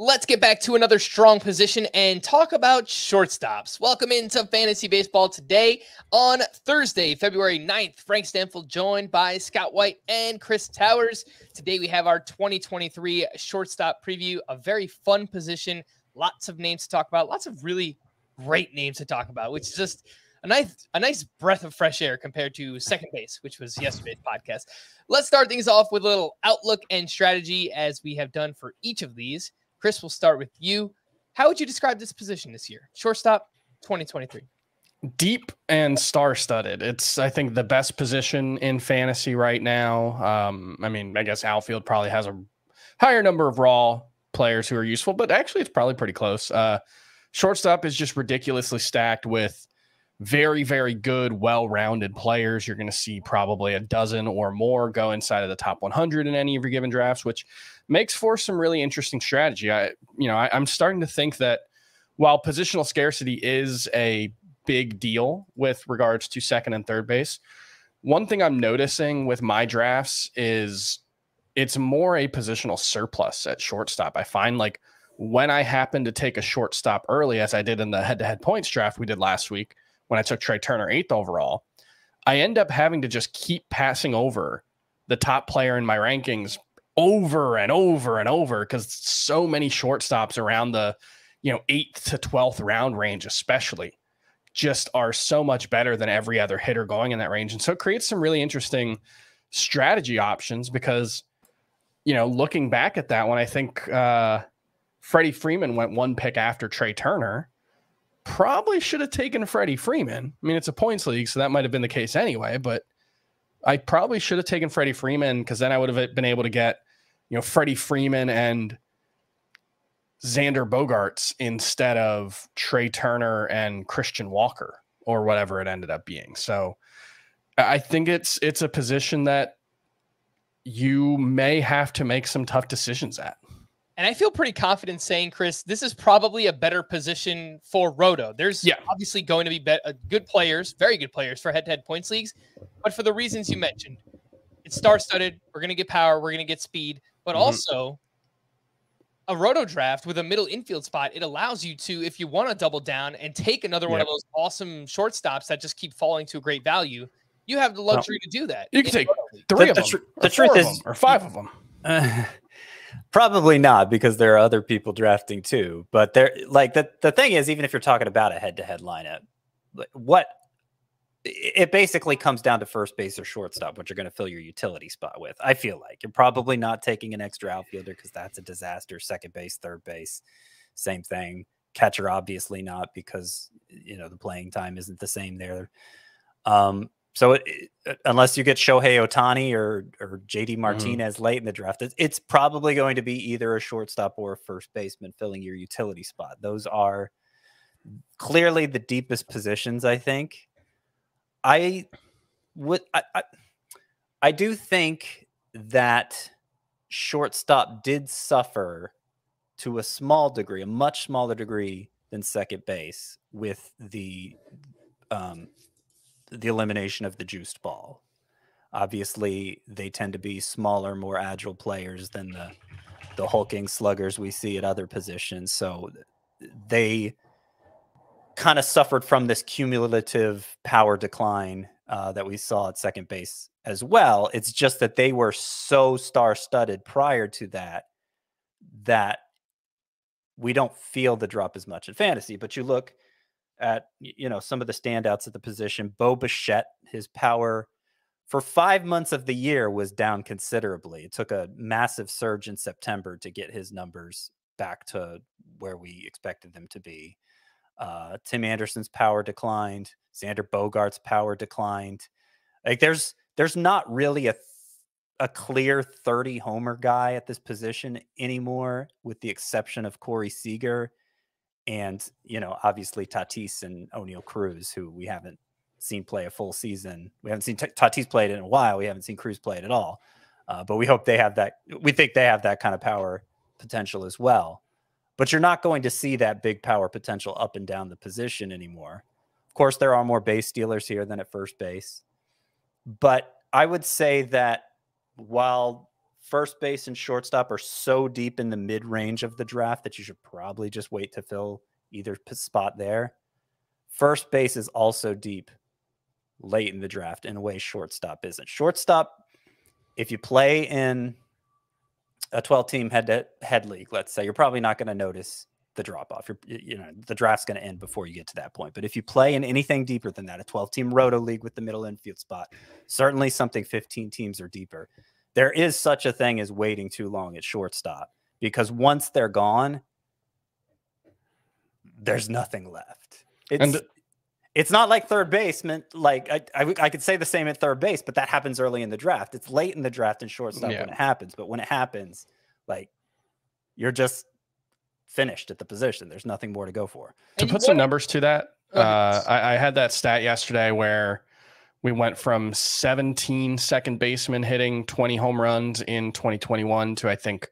Let's get back to another strong position and talk about shortstops. Welcome into Fantasy Baseball today on Thursday, February 9th. Frank Stampfl joined by Scott White and Chris Towers. Today we have our 2023 shortstop preview, a very fun position, lots of names to talk about, lots of really great names to talk about, which is just a nice a nice breath of fresh air compared to second base, which was yesterday's podcast. Let's start things off with a little outlook and strategy as we have done for each of these. Chris, we'll start with you. How would you describe this position this year? Shortstop 2023. Deep and star studded. It's, I think, the best position in fantasy right now. Um, I mean, I guess outfield probably has a higher number of raw players who are useful, but actually, it's probably pretty close. Uh, shortstop is just ridiculously stacked with very, very good, well rounded players. You're going to see probably a dozen or more go inside of the top 100 in any of your given drafts, which makes for some really interesting strategy. I, you know, I, I'm starting to think that while positional scarcity is a big deal with regards to second and third base, one thing I'm noticing with my drafts is it's more a positional surplus at shortstop. I find like when I happen to take a shortstop early, as I did in the head to head points draft we did last week, when I took Trea Turner eighth overall, I end up having to just keep passing over the top player in my rankings over and over and over because so many shortstops around the you know eighth to twelfth round range, especially, just are so much better than every other hitter going in that range, and so it creates some really interesting strategy options because you know looking back at that one, I think uh, Freddie Freeman went one pick after Trea Turner probably should have taken Freddie Freeman. I mean, it's a points league, so that might have been the case anyway, but I probably should have taken Freddie Freeman because then I would have been able to get, you know, Freddie Freeman and Xander Bogaerts instead of Trea Turner and Christian Walker or whatever it ended up being. So I think it's it's a position that you may have to make some tough decisions at. And I feel pretty confident saying, Chris, this is probably a better position for Roto. There's yeah. obviously going to be, be- uh, good players, very good players for head to head points leagues. But for the reasons you mentioned, it's star studded. We're going to get power, we're going to get speed, but mm-hmm. also a roto draft with a middle infield spot, it allows you to, if you want to double down and take another yep. one of those awesome shortstops that just keep falling to a great value, you have the luxury to do that. You can take three the, of them, the, tr- the truth is, them, or five of them. Uh, Probably not because there are other people drafting too. But there, like the the thing is, even if you're talking about a head to head lineup, what it basically comes down to first base or shortstop, what you're going to fill your utility spot with. I feel like you're probably not taking an extra outfielder because that's a disaster. Second base, third base, same thing. Catcher, obviously not because you know the playing time isn't the same there. Um, so it, it, unless you get Shohei Ohtani or or JD mm-hmm. Martinez mm. late in the draft, it, it's probably going to be either a shortstop or a first baseman filling your utility spot. Those are clearly the deepest positions. I think. I would. I, I, I do think that shortstop did suffer to a small degree, a much smaller degree than second base with the um, the elimination of the juiced ball. Obviously, they tend to be smaller, more agile players than the the hulking sluggers we see at other positions. So they kind of suffered from this cumulative power decline uh, that we saw at second base as well. It's just that they were so star studded prior to that that we don't feel the drop as much in fantasy. But you look at you know some of the standouts at the position. Bo Bichette, his power for five months of the year was down considerably. It took a massive surge in September to get his numbers back to where we expected them to be. Uh, Tim Anderson's power declined. Xander Bogaerts' power declined. Like there's there's not really a a clear 30 homer guy at this position anymore, with the exception of Corey Seager and you know obviously Tatis and Oneil Cruz, who we haven't seen play a full season. We haven't seen T- Tatis played in a while. We haven't seen Cruz play it at all. Uh, but we hope they have that. We think they have that kind of power potential as well. But you're not going to see that big power potential up and down the position anymore. Of course, there are more base stealers here than at first base. But I would say that while first base and shortstop are so deep in the mid range of the draft that you should probably just wait to fill either spot there. First base is also deep late in the draft in a way shortstop isn't. Shortstop, if you play in a 12 team head to head league, let's say, you're probably not going to notice the drop off. You're, you know, the draft's going to end before you get to that point. But if you play in anything deeper than that, a 12 team roto league with the middle infield spot, certainly something 15 teams or deeper, there is such a thing as waiting too long at shortstop because once they're gone, there's nothing left. It's, and it's not like third baseman. Like I, I, I, could say the same at third base, but that happens early in the draft. It's late in the draft and shortstop yeah. when it happens. But when it happens, like you're just finished at the position. There's nothing more to go for. To put some numbers to that, uh, I, I, had that stat yesterday where we went from 17 second basemen hitting 20 home runs in 2021 to I think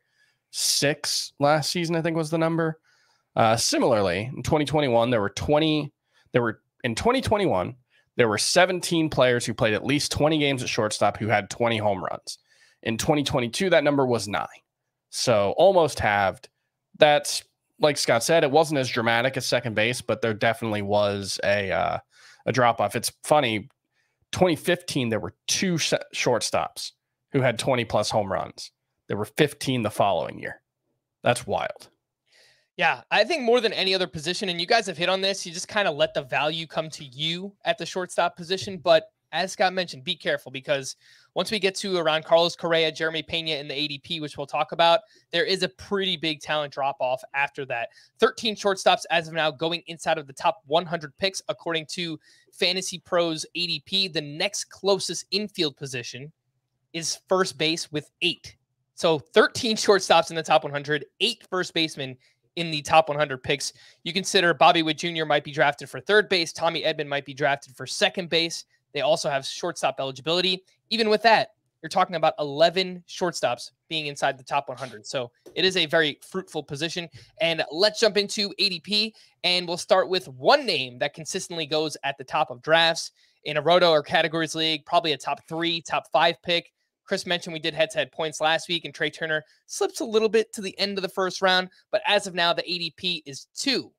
six last season. I think was the number. Uh, similarly, in 2021, there were 20. There were in 2021 there were 17 players who played at least 20 games at shortstop who had 20 home runs. In 2022, that number was nine, so almost halved that's like Scott said, it wasn't as dramatic as second base, but there definitely was a uh, a drop off. It's funny. 2015, there were two shortstops who had 20 plus home runs. There were 15 the following year. That's wild. Yeah, I think more than any other position, and you guys have hit on this, you just kind of let the value come to you at the shortstop position. But as Scott mentioned, be careful because once we get to around Carlos Correa, Jeremy Pena in the ADP, which we'll talk about, there is a pretty big talent drop off after that. 13 shortstops as of now going inside of the top 100 picks, according to Fantasy Pros ADP. The next closest infield position is first base with eight. So 13 shortstops in the top 100, eight first basemen in the top 100 picks. You consider Bobby Witt Jr. might be drafted for third base, Tommy Edman might be drafted for second base. They also have shortstop eligibility. Even with that, you're talking about 11 shortstops being inside the top 100. So it is a very fruitful position. And let's jump into ADP. And we'll start with one name that consistently goes at the top of drafts in a roto or categories league, probably a top three, top five pick. Chris mentioned we did head to head points last week, and Trea Turner slips a little bit to the end of the first round. But as of now, the ADP is two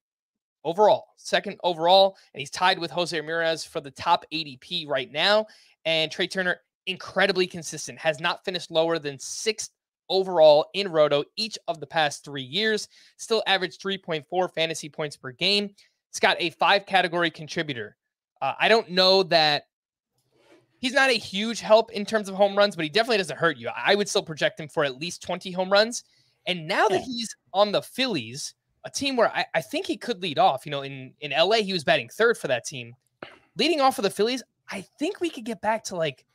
overall, second overall, and he's tied with Jose Ramirez for the top ADP right now. And Trea Turner, incredibly consistent, has not finished lower than sixth overall in Roto each of the past three years. Still averaged 3.4 fantasy points per game. It's got a five category contributor. Uh, I don't know that he's not a huge help in terms of home runs, but he definitely doesn't hurt you. I would still project him for at least 20 home runs. And now that he's on the Phillies, a team where I, I think he could lead off. You know, in in LA, he was batting third for that team. Leading off for the Phillies, I think we could get back to like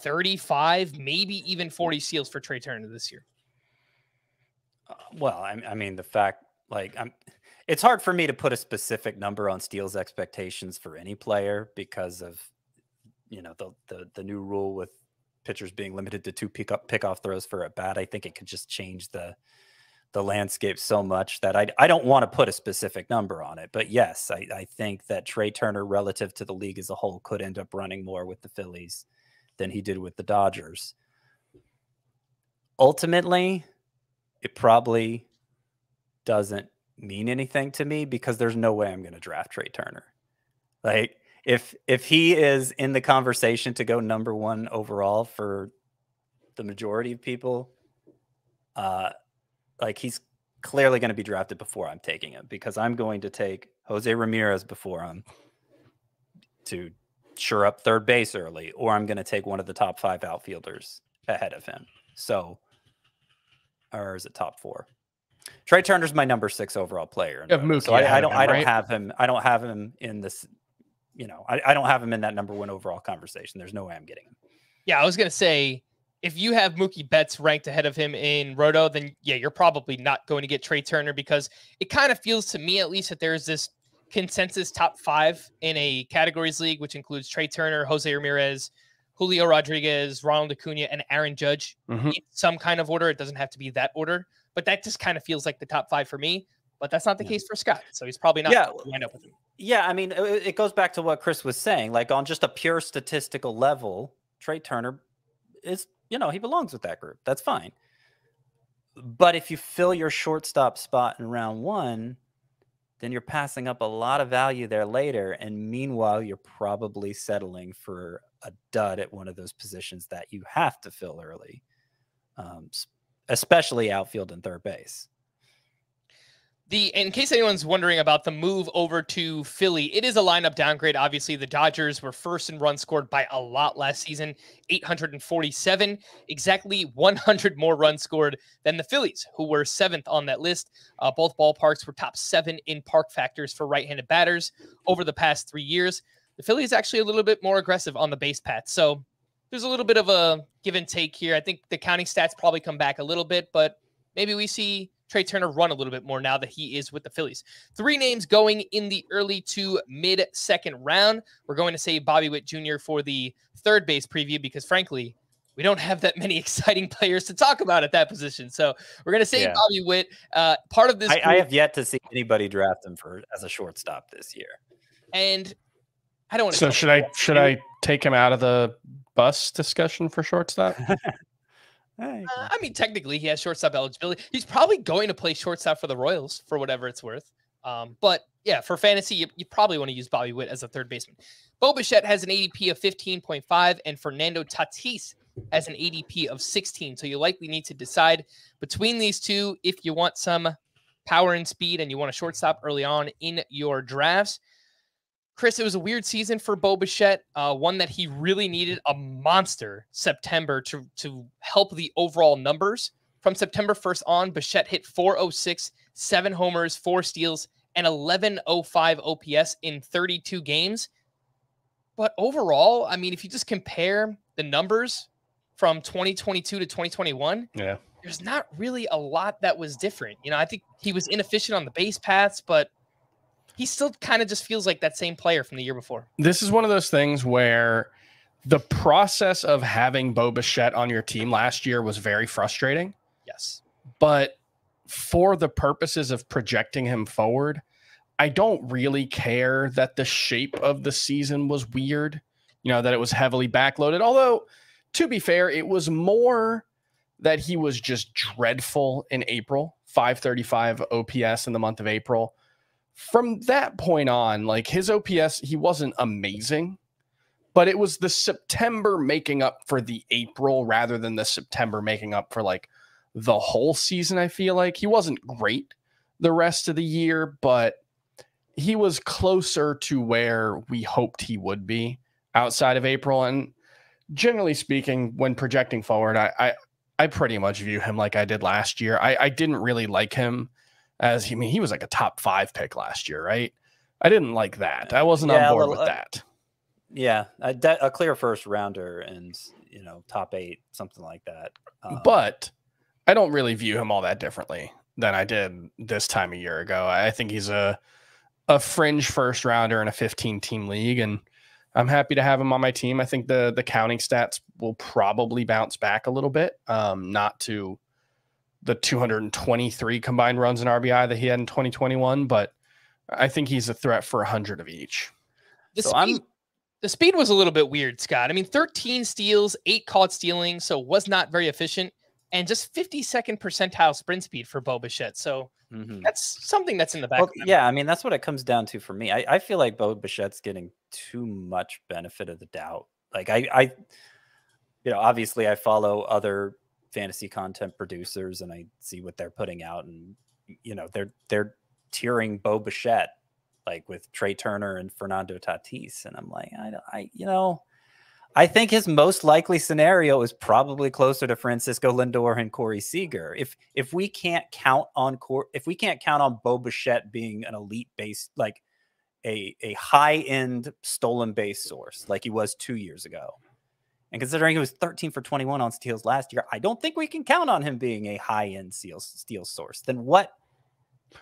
35, maybe even 40 seals for Trea Turner this year. Uh, well, I, I, mean, the fact, like, I'm, it's hard for me to put a specific number on Steele's expectations for any player because of, you know, the the, the new rule with pitchers being limited to two pick up pickoff throws for a bat. I think it could just change the the landscape so much that I, I don't want to put a specific number on it. But yes, I, I think that Trea Turner, relative to the league as a whole, could end up running more with the Phillies than he did with the Dodgers. Ultimately, it probably doesn't mean anything to me because there's no way I'm going to draft Trea Turner. Like if if he is in the conversation to go number one overall for the majority of people, uh, like he's clearly going to be drafted before I'm taking him because I'm going to take Jose Ramirez before him to sure up third base early, or I'm going to take one of the top five outfielders ahead of him. So, or is it top four? Trea Turner's my number six overall player. Mookie so I, I, don't, him, I don't right? have him. I don't have him in this. You know, I, I don't have him in that number one overall conversation. There's no way I'm getting him. Yeah, I was going to say if you have Mookie Betts ranked ahead of him in Roto, then yeah, you're probably not going to get Trea Turner because it kind of feels to me, at least, that there's this consensus top five in a categories league, which includes Trea Turner, Jose Ramirez, Julio Rodriguez, Ronald Acuna, and Aaron Judge mm-hmm. in some kind of order. It doesn't have to be that order, but that just kind of feels like the top five for me. But that's not the case for Scott, so he's probably not yeah. end up with him. Yeah, I mean, it goes back to what Chris was saying. Like on just a pure statistical level, Trea Turner is you know, he belongs with that group. That's fine. But if you fill your shortstop spot in round one, then you're passing up a lot of value there later. And meanwhile, you're probably settling for a dud at one of those positions that you have to fill early, um, especially outfield and third base the in case anyone's wondering about the move over to Philly, it is a lineup downgrade. Obviously, the Dodgers were first in runs scored by a lot last season, 847, exactly 100 more runs scored than the Phillies, who were seventh on that list. Uh, both ballparks were top seven in park factors for right-handed batters over the past three years. The Phillies actually a little bit more aggressive on the base path, so there's a little bit of a give and take here. I think the counting stats probably come back a little bit, but maybe we see Trea Turner run a little bit more now that he is with the Phillies. Three names going in the early to mid second round. We're going to save Bobby Witt Jr. for the third base preview because, frankly, we don't have that many exciting players to talk about at that position. So we're going to save yeah. Bobby Witt. Uh, part of this, I, I, have yet to see anybody draft him for as a shortstop this year. And I don't want to. So should I should I take him out of the bus discussion for shortstop? Uh, I mean, technically, he has shortstop eligibility. He's probably going to play shortstop for the Royals for whatever it's worth. Um, but yeah, for fantasy, you, you probably want to use Bobby Witt as a third baseman. Bo Bichette has an ADP of 15.5, and Fernando Tatis has an ADP of 16. So you likely need to decide between these two if you want some power and speed and you want a shortstop early on in your drafts. Chris, it was a weird season for Bo Bichette, uh, one that he really needed a monster September to, to help the overall numbers. From September 1st on, Bichette hit 406, seven homers, four steals, and 1105 OPS in 32 games. But overall, I mean, if you just compare the numbers from 2022 to 2021, yeah, there's not really a lot that was different. You know, I think he was inefficient on the base paths, but – he still kind of just feels like that same player from the year before. This is one of those things where the process of having Bo Bichette on your team last year was very frustrating. Yes. But for the purposes of projecting him forward, I don't really care that the shape of the season was weird, you know, that it was heavily backloaded. Although, to be fair, it was more that he was just dreadful in April, 535 OPS in the month of April from that point on, like his OPS, he wasn't amazing, but it was the September making up for the April rather than the September making up for like the whole season. I feel like he wasn't great the rest of the year, but he was closer to where we hoped he would be outside of April. And generally speaking, when projecting forward, I, I, I pretty much view him like I did last year. I, I didn't really like him as he I mean he was like a top five pick last year, right? I didn't like that. I wasn't yeah, on board little, with uh, that. Yeah, a, de- a, clear first rounder and you know top eight, something like that. Um, but I don't really view him all that differently than I did this time a year ago. I think he's a a fringe first rounder in a 15 team league, and I'm happy to have him on my team. I think the the counting stats will probably bounce back a little bit, um, not to the 223 combined runs and RBI that he had in 2021, but I think he's a threat for 100 of each. The so speed, I'm the speed was a little bit weird, Scott. I mean, 13 steals, eight caught stealing, so was not very efficient, and just 52nd percentile sprint speed for Bo Bichette. So mm-hmm. that's something that's in the back. Well, yeah, I mean, that's what it comes down to for me. I, I feel like Bo Bichette's getting too much benefit of the doubt. Like I, I, you know, obviously I follow other fantasy content producers and I see what they're putting out, and you know they're they're tiering Bo Bichette like with Trea Turner and Fernando Tatis, and I'm like, I, I you know. I think his most likely scenario is probably closer to Francisco Lindor and Corey Seager. If if we can't count on Cor- if we can't count on Bo Bichette being an elite base like a a high end stolen base source like he was two years ago, and considering he was 13 for 21 on steals last year, I don't think we can count on him being a high end steal, steal source. Then what?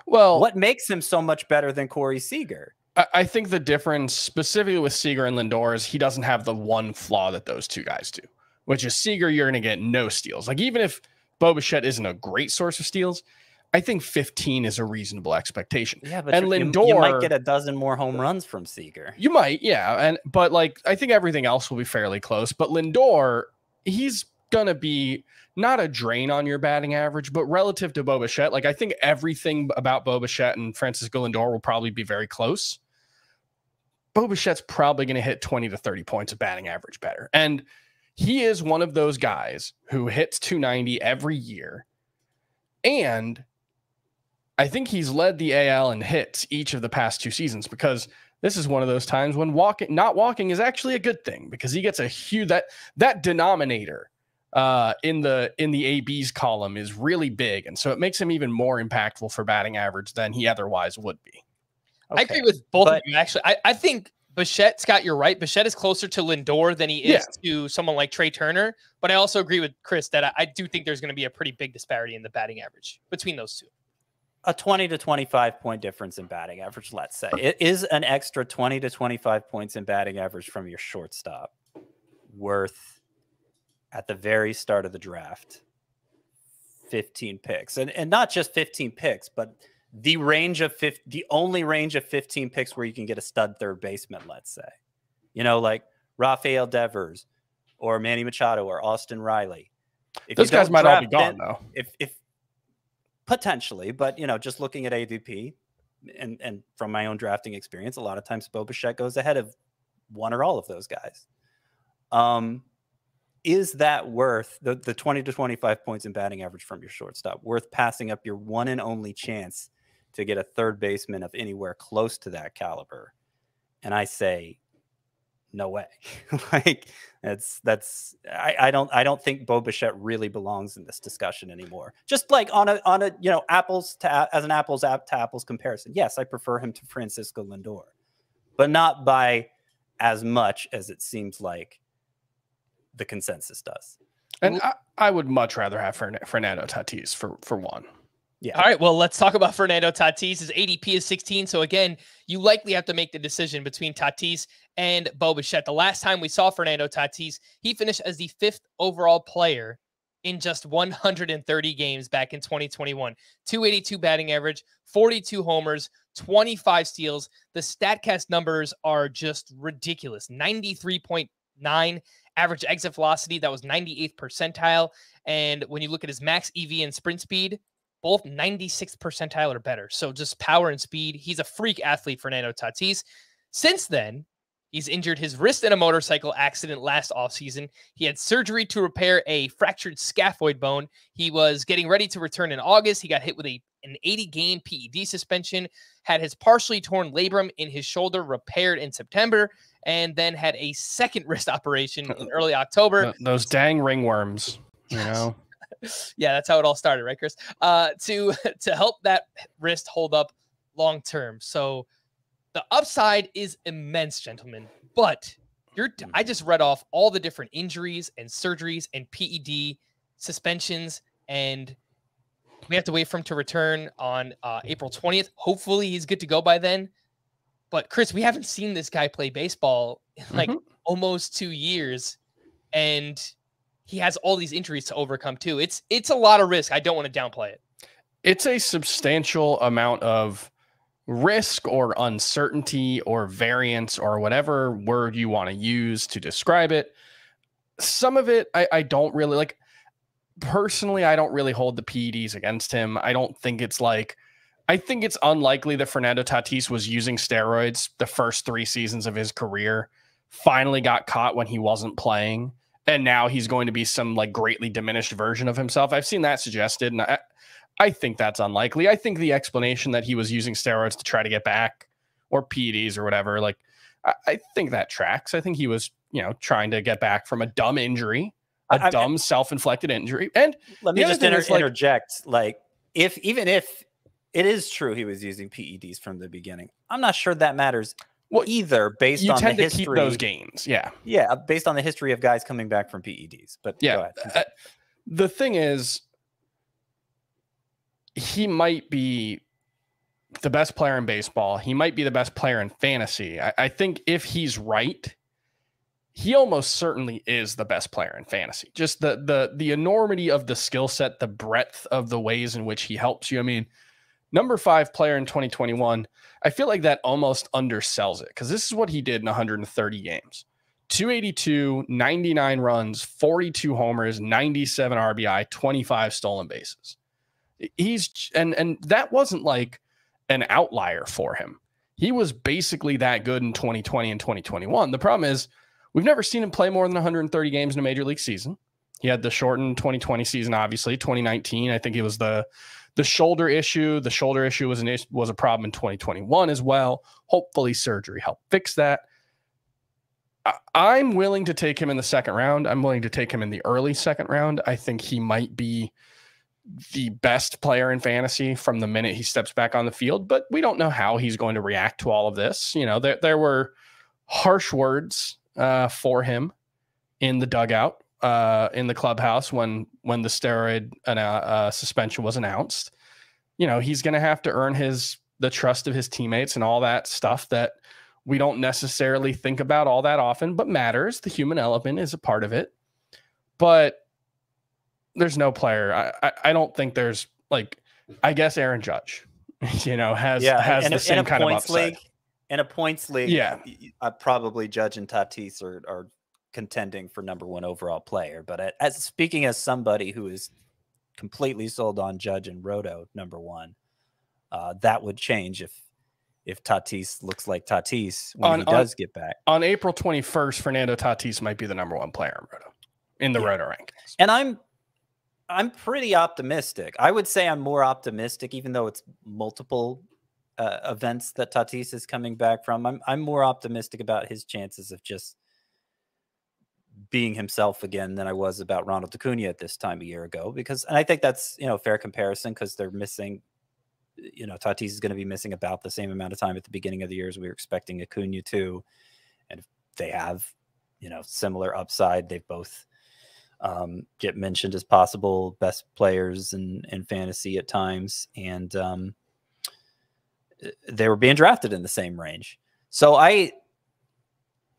Well, what makes him so much better than Corey Seager? I think the difference specifically with Seager and Lindor is he doesn't have the one flaw that those two guys do, which is Seager, you're going to get no steals. Like even if Bo Bichette isn't a great source of steals, I think 15 is a reasonable expectation. Yeah, but and Lindor, you, might get a dozen more home runs from Seager. You might, yeah, and but like I think everything else will be fairly close. But Lindor, he's gonna be not a drain on your batting average, but relative to Bo Bichette, like I think everything about Bo Bichette and Francisco Lindor will probably be very close. Bo Bichette's probably going to hit 20 to 30 points of batting average better. And he is one of those guys who hits 290 every year. And I think he's led the AL in hits each of the past two seasons because this is one of those times when walking not walking is actually a good thing because he gets a huge that that denominator uh, in the in the ABs column is really big, and so it makes him even more impactful for batting average than he otherwise would be. Okay. I agree with both but, of you. Actually, I, I think Bichette, Scott, you're right. Bichette is closer to Lindor than he is yeah. to someone like Trea Turner. But I also agree with Chris that I, I do think there's going to be a pretty big disparity in the batting average between those two. A 20 to 25 point difference in batting average, let's say. It is an extra 20 to 25 points in batting average from your shortstop worth at the very start of the draft 15 picks. And and not just 15 picks, but the range of 50, the only range of 15 picks where you can get a stud third baseman, let's say. You know, like Rafael Devers or Manny Machado or Austin Riley. If Those guys might all be gone, though. If, if potentially, but, you know, just looking at ADP and, and from my own drafting experience, a lot of times Bo Bichette goes ahead of one or all of those guys. Um, is that worth the, the 20 to 25 points in batting average from your shortstop worth passing up your one and only chance to get a third baseman of anywhere close to that caliber? And I say, no way. like that's that's I, I don't I don't think Bo Bichette really belongs in this discussion anymore. Just like on a on a you know apples to as an apples app to apples comparison. Yes, I prefer him to Francisco Lindor, but not by as much as it seems like the consensus does. And I, I would much rather have Fernando Tatis for for one. Yeah. All right. Well, let's talk about Fernando Tatis. His ADP is 16. So again, you likely have to make the decision between Tatis and Bo Bichette. The last time we saw Fernando Tatis, he finished as the fifth overall player in just 130 games back in 2021. 282 batting average, 42 homers, 25 steals. The StatCast numbers are just ridiculous. 93.9 average exit velocity that was 98th percentile. And when you look at his max EV and sprint speed, both 96th percentile or better. So just power and speed. He's a freak athlete, Fernando Tatis. Since then, he's injured his wrist in a motorcycle accident last offseason. He had surgery to repair a fractured scaphoid bone. He was getting ready to return in August. He got hit with a an 80 game PED suspension, had his partially torn labrum in his shoulder repaired in September, and then had a second wrist operation in early October. Those dang ringworms, you know. yeah, that's how it all started, right, Chris? Uh, to to help that wrist hold up long term. So the upside is immense, gentlemen. But you're I just read off all the different injuries and surgeries and PED suspensions, and we have to wait for him to return on uh, April 20th. Hopefully, he's good to go by then. But Chris, we haven't seen this guy play baseball in like mm-hmm. almost two years, and he has all these injuries to overcome too. It's it's a lot of risk. I don't want to downplay it. It's a substantial amount of risk or uncertainty or variance or whatever word you want to use to describe it. Some of it I, I don't really like. Personally, I don't really hold the PEDs against him. I don't think it's like I think it's unlikely that Fernando Tatis was using steroids the first three seasons of his career, finally got caught when he wasn't playing, and now he's going to be some like greatly diminished version of himself. I've seen that suggested, and I, I think that's unlikely. I think the explanation that he was using steroids to try to get back or PEDs or whatever, like I, I think that tracks. I think he was, you know, trying to get back from a dumb injury, a I, dumb self-inflicted injury. And let me just inter- like, interject, like if even if it is true he was using PEDs from the beginning. I'm not sure that matters well, either based you on tend the to history. keep those gains. Yeah. Yeah. Based on the history of guys coming back from PEDs. But yeah. Uh, the thing is, he might be the best player in baseball. He might be the best player in fantasy. I, I think if he's right, he almost certainly is the best player in fantasy. Just the the the enormity of the skill set, the breadth of the ways in which he helps you. I mean, number five player in 2021, I feel like that almost undersells it because this is what he did in 130 games 282, 99 runs, 42 homers, 97 RBI, 25 stolen bases. He's and and that wasn't like an outlier for him. He was basically that good in 2020 and 2021. The problem is we've never seen him play more than 130 games in a major league season. He had the shortened 2020 season, obviously. 2019, I think it was the the shoulder issue. The shoulder issue was an issue, was a problem in 2021 as well. Hopefully, surgery helped fix that. I, am willing to take him in the second round. I'm willing to take him in the early second round. I think he might be the best player in fantasy from the minute he steps back on the field, but we don't know how he's going to react to all of this. You know, there there were harsh words uh, for him in the dugout uh, in the clubhouse when when the steroid uh, uh suspension was announced. You know, he's going to have to earn his the trust of his teammates and all that stuff that we don't necessarily think about all that often, but matters. The human element is a part of it. But there's no player. I, I, I don't think there's like I guess Aaron Judge, you know, has yeah, has the a, same kind of upside. League, in a points league, yeah, I probably Judge and Tatis are, are contending for number one overall player. But as speaking as somebody who is completely sold on Judge and Roto number one, uh, that would change if if Tatis looks like Tatis when on, he does on, get back. On April 21st, Fernando Tatis might be the number one player in Roto in the yeah. Roto rankings. And I'm I'm pretty optimistic. I would say I'm more optimistic, even though it's multiple uh, events that Tatis is coming back from. I'm I'm more optimistic about his chances of just being himself again than I was about Ronald Acuna at this time a year ago. Because and I think that's you know fair comparison because they're missing. You know, Tatis is going to be missing about the same amount of time at the beginning of the year as we were expecting Acuna to, and they have, you know, similar upside. They've both um, get mentioned as possible best players in, in fantasy at times. And um, eh, they were being drafted in the same range. So I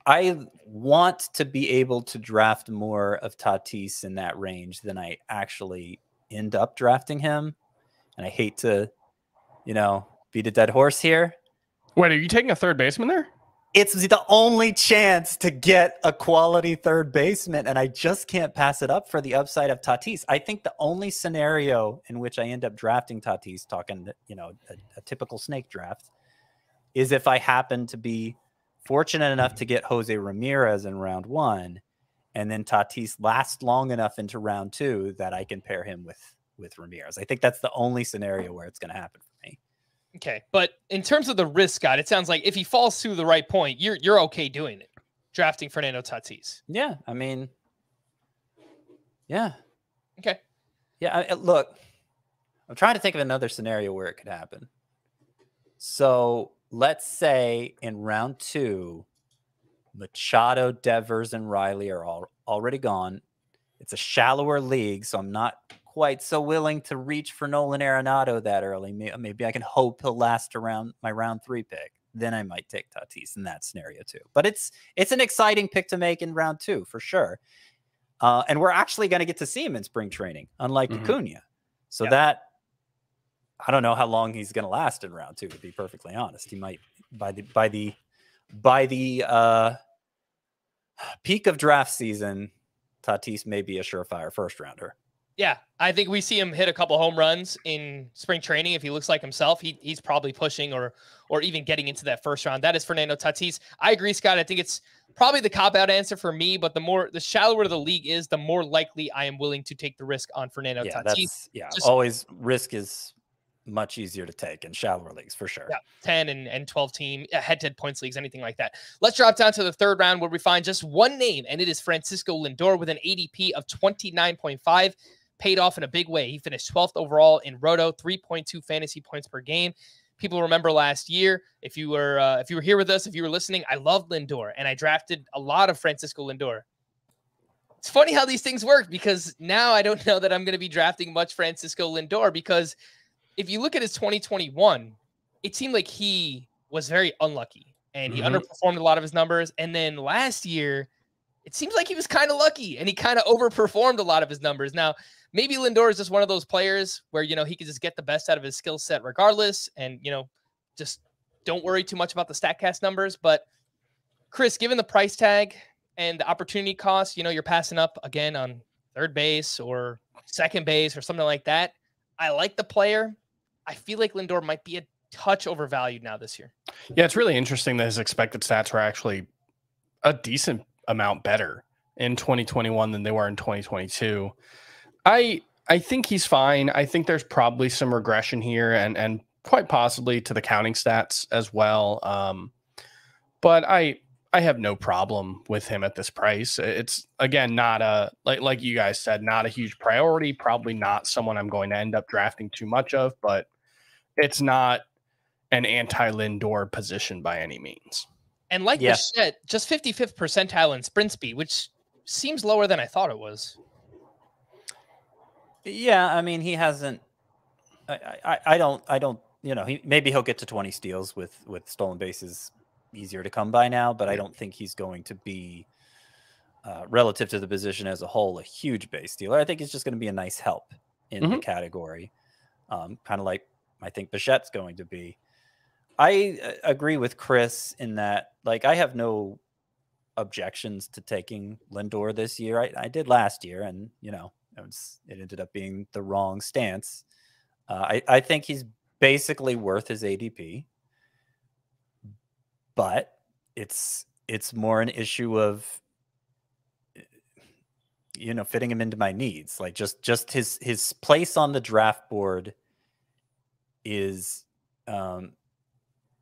I want to be able to draft more of Tatis in that range than I actually end up drafting him. And I hate to, you know, beat a dead horse here. Wait, are you taking a third baseman there? it's the only chance to get a quality third baseman, and I just can't pass it up for the upside of Tatis. I think the only scenario in which I end up drafting Tatis, talking you know a, a typical snake draft, is if I happen to be fortunate enough to get Jose Ramirez in round one, and then Tatis lasts long enough into round two that I can pair him with with Ramirez. I think that's the only scenario where it's going to happen for me. Okay, but in terms of the risk, Scott, it sounds like if he falls through the right point, you're you're okay doing it, drafting Fernando Tatis. Yeah, I mean, yeah. Okay. Yeah, I, look, I'm trying to think of another scenario where it could happen. So let's say in round two, Machado, Devers, and Riley are all already gone. It's a shallower league, so I'm not quite so willing to reach for Nolan Arenado that early. Maybe I can hope he'll last around my round three pick. Then I might take Tatis in that scenario too. But it's it's an exciting pick to make in round two for sure. Uh, and we're actually going to get to see him in spring training, unlike mm-hmm. Acuna. So that I don't know how long he's going to last in round two. To be perfectly honest, he might by the by the by the uh, peak of draft season, Tatis may be a surefire first rounder. Yeah, I think we see him hit a couple home runs in spring training. If he looks like himself, he, he's probably pushing or or even getting into that first round. That is Fernando Tatis. I agree, Scott. I think it's probably the cop out answer for me. But the more the shallower the league is, the more likely I am willing to take the risk on Fernando yeah, Tatis. yeah, Just, always risk is much easier to take in shallower leagues for sure. Yeah, 10 and, and 12 team head to head points leagues, anything like that. Let's drop down to the third round where we find just one name, and it is Francisco Lindor with an ADP of 29.5 paid off in a big way. He finished 12th overall in Roto, 3.2 fantasy points per game. People remember last year, if you were uh, if you were here with us, if you were listening, I loved Lindor and I drafted a lot of Francisco Lindor. It's funny how these things work because now I don't know that I'm going to be drafting much Francisco Lindor because if you look at his 2021, it seemed like he was very unlucky and he mm-hmm. underperformed a lot of his numbers. And then last year, it seems like he was kind of lucky and he kind of overperformed a lot of his numbers. Now, maybe Lindor is just one of those players where, you know, he can just get the best out of his skill set regardless and, you know, just don't worry too much about the StatCast numbers. But Chris, given the price tag and the opportunity cost, you know, you're passing up again on third base or second base or something like that. I like the player. I feel like Lindor might be a touch overvalued now this year. Yeah, it's really interesting that his expected stats were actually a decent amount better in 2021 than they were in 2022. I I think he's fine. I think there's probably some regression here and and quite possibly to the counting stats as well. Um, but I I have no problem with him at this price. It's again not a like like you guys said, not a huge priority. Probably not someone I'm going to end up drafting too much of, but it's not an anti Lindor position by any means. And like yeah. said, just 55th percentile in sprint speed, which seems lower than I thought it was. Yeah, I mean he hasn't. I, I, I don't I don't you know he maybe he'll get to 20 steals with with stolen bases easier to come by now, but I don't think he's going to be uh, relative to the position as a whole a huge base stealer. I think he's just going to be a nice help in mm-hmm. the category, um, kind of like I think Bichette's going to be. I uh, agree with Chris in that, like, I have no objections to taking Lindor this year. I, I did last year, and you know, it, was, it ended up being the wrong stance. Uh, I, I think he's basically worth his ADP, but it's it's more an issue of you know fitting him into my needs. Like just just his his place on the draft board is um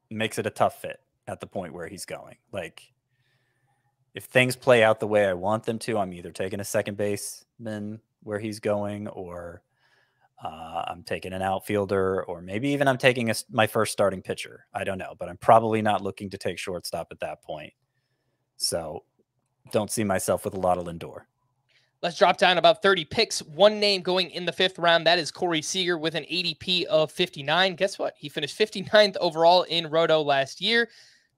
makes it a tough fit at the point where he's going. Like if things play out the way I want them to, I'm either taking a second baseman where he's going, or uh, I'm taking an outfielder, or maybe even I'm taking a, my first starting pitcher. I don't know, but I'm probably not looking to take shortstop at that point. So don't see myself with a lot of Lindor. Let's drop down about 30 picks. One name going in the fifth round. That is Corey Seager with an ADP of 59. Guess what? He finished 59th overall in Roto last year.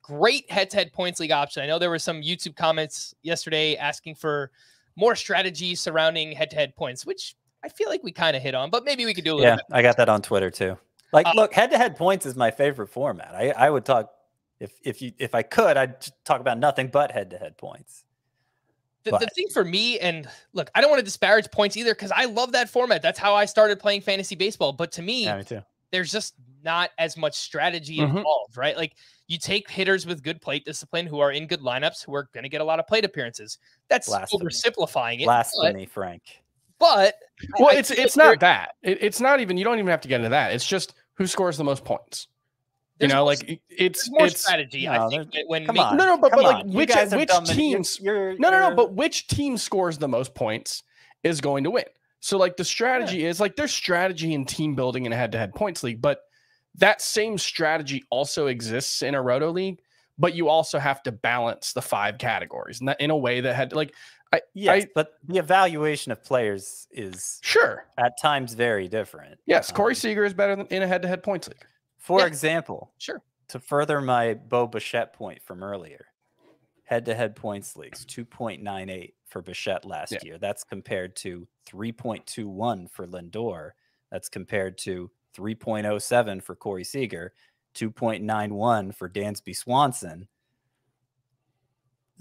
Great head to head points league option. I know there were some YouTube comments yesterday asking for more strategies surrounding head to head points, which I feel like we kind of hit on, but maybe we could do a little Yeah, I got that on Twitter too. Like, uh, look, head to head points is my favorite format. I, I would talk if if you if I could, I'd talk about nothing but head to head points. The, the, thing for me, and look, I don't want to disparage points either because I love that format. That's how I started playing fantasy baseball. But to me, yeah, me there's just not as much strategy mm-hmm. involved, right? Like you take hitters with good plate discipline who are in good lineups who are going to get a lot of plate appearances. That's Blasphemy. oversimplifying it. Blasphemy, but, Frank. But well, I, it's I it's not that. It, it's not even. You don't even have to get into that. It's just who scores the most points you know, more, like it's more it's, strategy. No, I think when come on, no, no, but, but like which which teams? You're, you're, no, no, no. But which team scores the most points is going to win. So like the strategy yeah. is like there's strategy in team building in a head-to-head points league, but that same strategy also exists in a roto league. But you also have to balance the five categories, and that in a way that had like I, yes, I, but the evaluation of players is sure at times very different. Yes, Corey um, Seager is better than in a head-to-head points league. For yeah. example, sure. To further my Bo Bichette point from earlier, head to head points leagues 2.98 for Bichette last yeah. year. That's compared to 3.21 for Lindor. That's compared to 3.07 for Corey Seager, 2.91 for Dansby Swanson.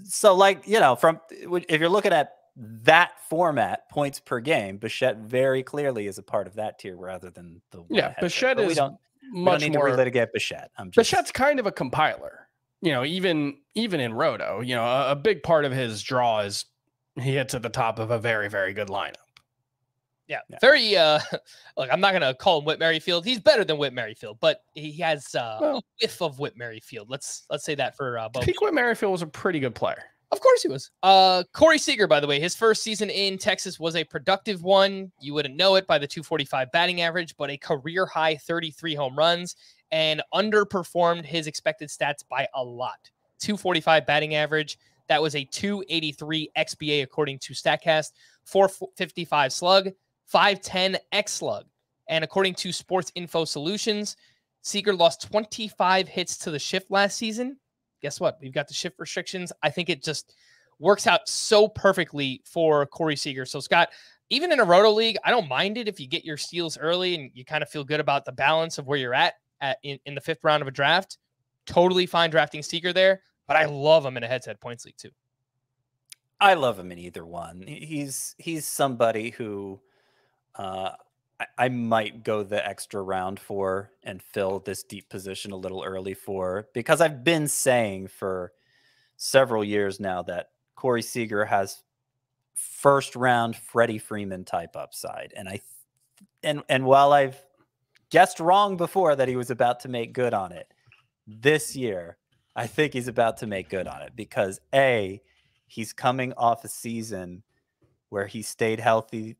So, like, you know, from if you're looking at that format, points per game, Bichette very clearly is a part of that tier rather than the yeah. Bichette is much we don't need more. to relitigate Bichette. I'm just... Bichette's kind of a compiler. You know, even even in Roto, you know, a, a big part of his draw is he hits at the top of a very very good lineup. Yeah, yeah. very. uh Look, I'm not gonna call him Whit Merrifield. He's better than Whit Merrifield, but he has uh, well, a whiff of Whit Merrifield. Let's let's say that for uh, both. Peak Whit Merrifield was a pretty good player. Of course he was. Uh, Corey Seager, by the way, his first season in Texas was a productive one. You wouldn't know it by the 245 batting average, but a career high 33 home runs and underperformed his expected stats by a lot. 245 batting average. That was a 283 XBA according to StatCast, 455 slug, 510 X slug. And according to Sports Info Solutions, Seager lost 25 hits to the shift last season guess what? We've got the shift restrictions. I think it just works out so perfectly for Corey Seager. So, Scott, even in a roto league, I don't mind it if you get your steals early and you kind of feel good about the balance of where you're at, at in, in the fifth round of a draft. Totally fine drafting Seager there, but I love him in a head to head points league too. I love him in either one. He's he's somebody who uh, I, might go the extra round for and fill this deep position a little early for because I've been saying for several years now that Corey Seager has first round Freddie Freeman type upside, and I and and while I've guessed wrong before that he was about to make good on it, this year I think he's about to make good on it because a he's coming off a season where he stayed healthy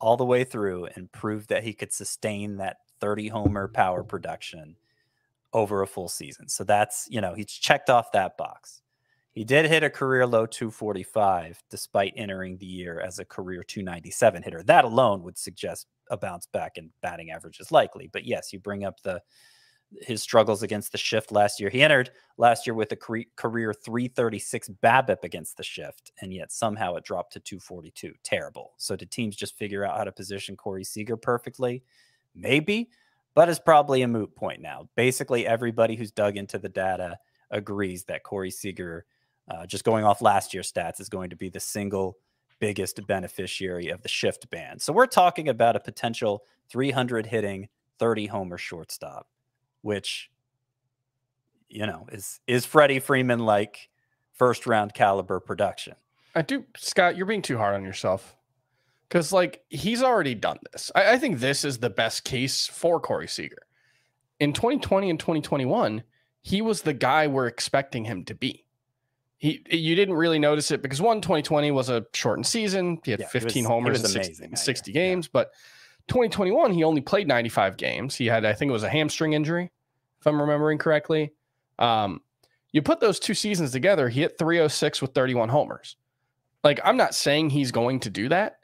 all the way through and proved that he could sustain that 30 homer power mm-hmm. production over a full season. So that's, you know, he's checked off that box. He did hit a career low 245 despite entering the year as a career 297 hitter. That alone would suggest a bounce back in batting average is likely. But yes, you bring up the his struggles against the shift last year. He entered last year with a career 336 BABIP against the shift, and yet somehow it dropped to 242. Terrible. So did teams just figure out how to position Corey Seager perfectly? Maybe, but it's probably a moot point now. Basically, everybody who's dug into the data agrees that Corey Seager, uh, just going off last year's stats, is going to be the single biggest beneficiary of the shift ban. So we're talking about a potential 300 hitting, 30 homer shortstop which you know is is Freddie Freeman like first round caliber production. I do, Scott. You're being too hard on yourself because like he's already done this. I, I, think this is the best case for Corey Seager. In 2020 and 2021, he was the guy we're expecting him to be. He, you didn't really notice it because one 2020 was a shortened season. He had yeah, 15 was, homers in 60, 60 games, yeah. but 2021, he only played 95 games. He had, I think it was a hamstring injury, if I'm remembering correctly. Um, you put those two seasons together, he hit 306 with 31 homers. Like, I'm not saying he's going to do that,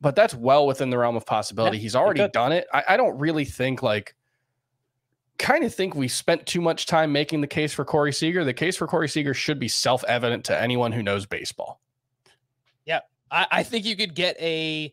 but that's well within the realm of possibility. Yeah, he's already done it. I, I don't really think, like, kind of think we spent too much time making the case for Corey Seager. The case for Corey Seager should be self evident to anyone who knows baseball. Yeah. I, I think you could get a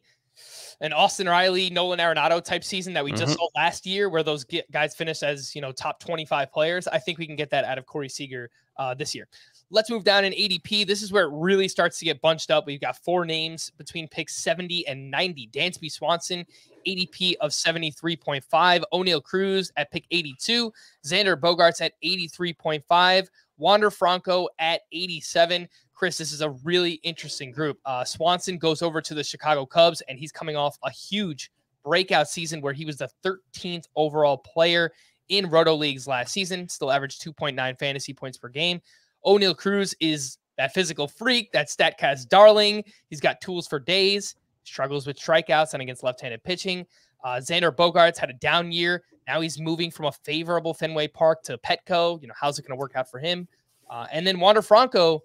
an Austin Riley, Nolan Arenado type season that we mm-hmm. just saw last year, where those guys finished as you know top 25 players. I think we can get that out of Corey Seager uh, this year. Let's move down in ADP. This is where it really starts to get bunched up. We've got four names between picks 70 and 90. Dansby Swanson, ADP of 73.5. Oneil Cruz at pick 82. Xander Bogaerts at 83.5. Wander Franco at 87. Chris, this is a really interesting group. Uh, Swanson goes over to the Chicago Cubs, and he's coming off a huge breakout season where he was the 13th overall player in Roto Leagues last season, still averaged 2.9 fantasy points per game. Oneil Cruz is that physical freak, that StatCast darling. He's got tools for days, struggles with strikeouts and against left handed pitching. Uh, Xander Bogaerts had a down year. Now he's moving from a favorable Fenway Park to Petco. You know, how's it going to work out for him? Uh, and then Wander Franco,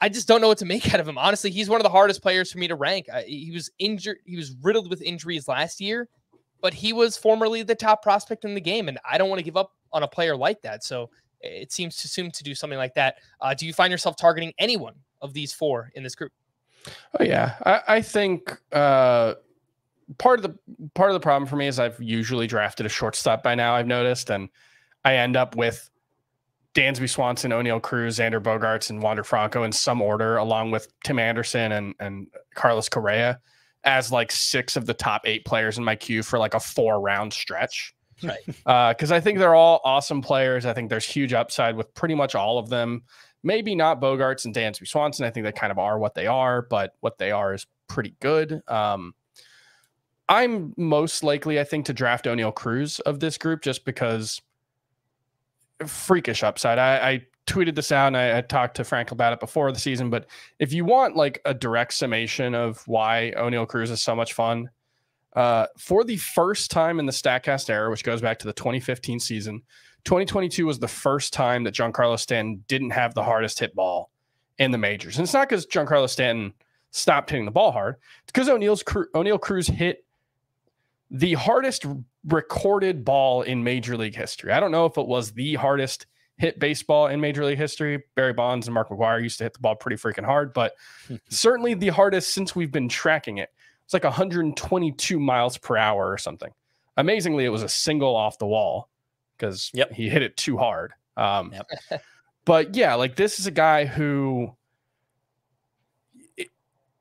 I just don't know what to make out of him. Honestly, he's one of the hardest players for me to rank. I, he was injured. He was riddled with injuries last year, but he was formerly the top prospect in the game, and I don't want to give up on a player like that. So it seems too soon to do something like that. Uh, do you find yourself targeting anyone of these four in this group? Oh yeah, I, I think uh, part of the part of the problem for me is I've usually drafted a shortstop by now. I've noticed, and I end up with Dansby Swanson, Oneil Cruz, Xander Bogaerts, and Wander Franco in some order, along with Tim Anderson and and Carlos Correa as like six of the top eight players in my queue for like a four round stretch. Right. Because uh, I think they're all awesome players. I think there's huge upside with pretty much all of them. Maybe not Bogaerts and Dansby Swanson. I think they kind of are what they are, but what they are is pretty good. Um, I'm most likely, I think, to draft Oneil Cruz of this group just because freakish upside. I, I tweeted this out and I, I, talked to Frank about it before the season. But if you want like a direct summation of why Oneil Cruz is so much fun, uh, for the first time in the StatCast era, which goes back to the 2015 season, 2022 was the first time that Giancarlo Stanton didn't have the hardest hit ball in the majors. And it's not because Giancarlo Stanton stopped hitting the ball hard. It's because Oneil's Oneil Cruz hit the hardest recorded ball in Major League history. I don't know if it was the hardest hit baseball in Major League history. Barry Bonds and Mark McGwire used to hit the ball pretty freaking hard, but certainly the hardest since we've been tracking it. It's like 122 miles per hour or something. Amazingly, it was a single off the wall because yep. he hit it too hard. Um, yep. but yeah, like this is a guy who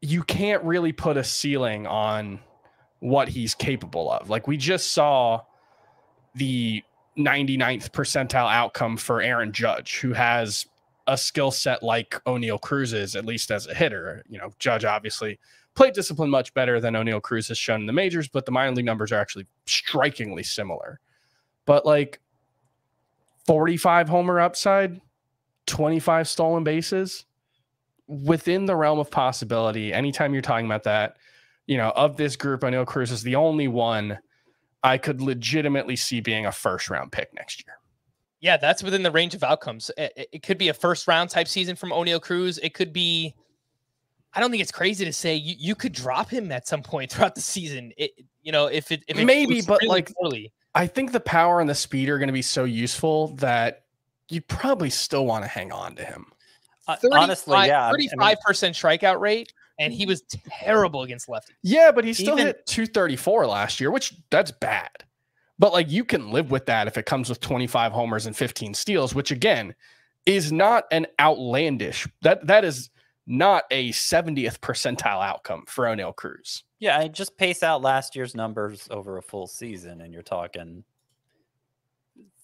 you can't really put a ceiling on what he's capable of. Like we just saw the 99th percentile outcome for Aaron Judge, who has a skill set like Oneil Cruz's, at least as a hitter. You know, Judge obviously plate discipline much better than Oneil Cruz has shown in the majors, but the minor league numbers are actually strikingly similar. But like 45 homer upside, 25 stolen bases within the realm of possibility. Anytime you're talking about that, you know, of this group, Oneil Cruz is the only one I could legitimately see being a first round pick next year. Yeah, that's within the range of outcomes. It, it could be a first round type season from Oneil Cruz. It could be I don't think it's crazy to say you, you could drop him at some point throughout the season. It, you know, if it if it maybe, but really like poorly. I think the power and the speed are going to be so useful that you probably still want to hang on to him. Uh, honestly, yeah, thirty-five percent strikeout rate, and he was terrible against lefties. Yeah, but he still Even- hit 234 last year, which that's bad. But like you can live with that if it comes with 25 homers and 15 steals, which again is not an outlandish. That that is not a 70th percentile outcome for Oneil Cruz. Yeah, I just pace out last year's numbers over a full season, and you're talking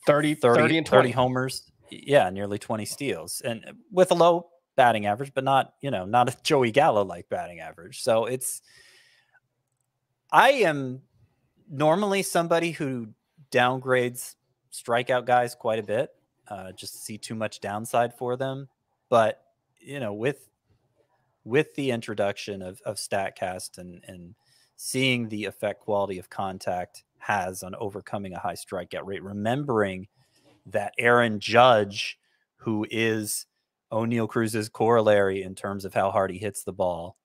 30, 30, 30 and 30 20. homers. Yeah, nearly 20 steals, and with a low batting average, but not you know not a Joey Gallo like batting average. So it's I am normally somebody who downgrades strikeout guys quite a bit, uh, just see too much downside for them. But you know, with with the introduction of, of Statcast and and seeing the effect quality of contact has on overcoming a high strikeout rate, remembering that Aaron Judge, who is Oneil Cruz's corollary in terms of how hard he hits the ball,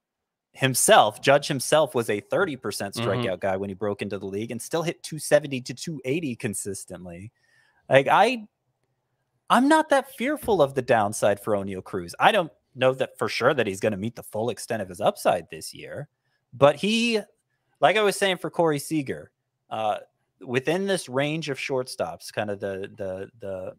himself, Judge himself was a 30% strikeout guy when he broke into the league and still hit 270 to 280 consistently. Like I I'm not that fearful of the downside for Oneil Cruz. I don't know that for sure that he's going to meet the full extent of his upside this year, but he like I was saying for Corey Seager, uh, within this range of shortstops, kind of the the the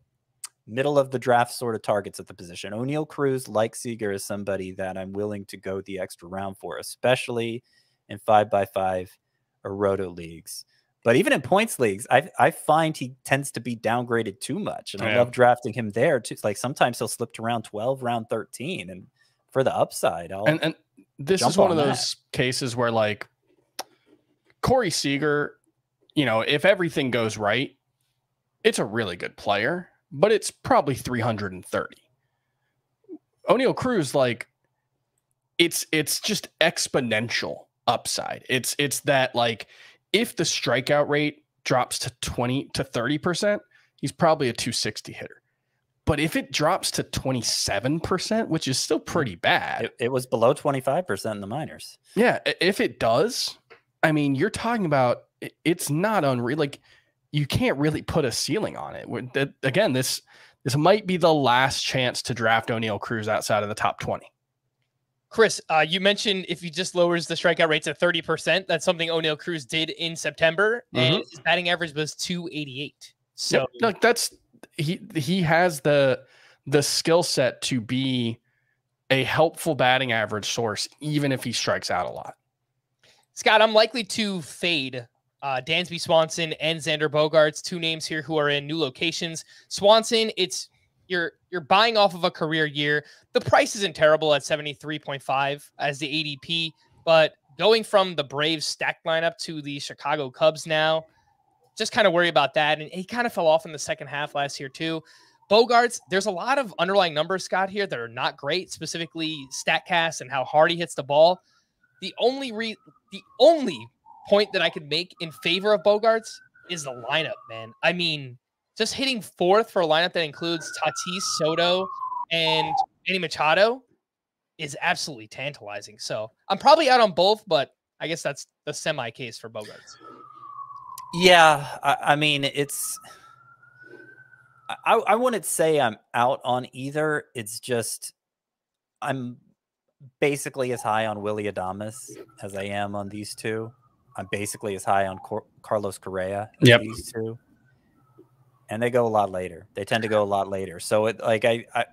middle of the draft sort of targets at the position. Oneil Cruz, like Seager, is somebody that I'm willing to go the extra round for, especially in five by five or roto leagues. But even in points leagues, I I find he tends to be downgraded too much, and I love drafting him there too. Like sometimes he'll slip to round twelve, round thirteen, and for the upside, I'll And and this is one of on that. those cases where like Corey Seager, you know, if everything goes right, it's a really good player, but it's probably 330. Oneil Cruz, like it's it's just exponential upside. It's it's that like if the strikeout rate drops to 20 to 30%, he's probably a 260 hitter. But if it drops to 27%, which is still pretty mm. bad, it, it was below twenty five percent in the minors. yeah, if it does, I mean, you're talking about it's not unreal. Like you can't really put a ceiling on it. That- Again, this this might be the last chance to draft Oneil Cruz outside of the top 20. Chris, uh, you mentioned if he just lowers the strikeout rate to 30%, that's something Oneil Cruz did in September, and his batting average was 288. So Yep, that's he he has the the skill set to be a helpful batting average source, even if he strikes out a lot. Scott, I'm likely to fade uh, Dansby Swanson and Xander Bogaerts, two names here who are in new locations. Swanson, it's you're you're buying off of a career year. The price isn't terrible at 73.5 as the ADP, but going from the Braves stacked lineup to the Chicago Cubs now, just kind of worry about that. And he kind of fell off in the second half last year too. Bogaerts, there's a lot of underlying numbers, Scott, here that are not great, specifically StatCast and how hard he hits the ball. The only re the only point that I could make in favor of Bogaerts is the lineup, man. I mean, just hitting fourth for a lineup that includes Tatis, Soto, and Manny Machado is absolutely tantalizing. So I'm probably out on both, but I guess that's the semi case for Bogaerts. Yeah, I, I mean it's. I, I wouldn't say I'm out on either. It's just I'm basically as high on Willie Adames as I am on these two. I'm basically as high on Cor- Carlos Correa as Yep. these two, and they go a lot later. They tend to go a lot later. So it like I, I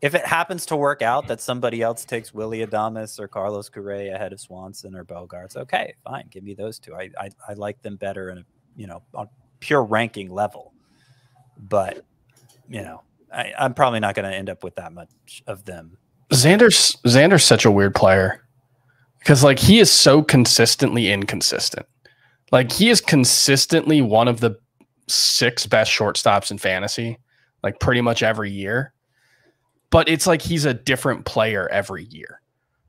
if it happens to work out that somebody else takes Willie Adames or Carlos Correa ahead of Swanson or Bogaerts, okay, fine, give me those two. I I, I like them better in a you know on pure ranking level, but you know I, I'm probably not going to end up with that much of them. Xander's Xander's such a weird player because like he is so consistently inconsistent. Like he is consistently one of the six best shortstops in fantasy, like pretty much every year. But it's like he's a different player every year.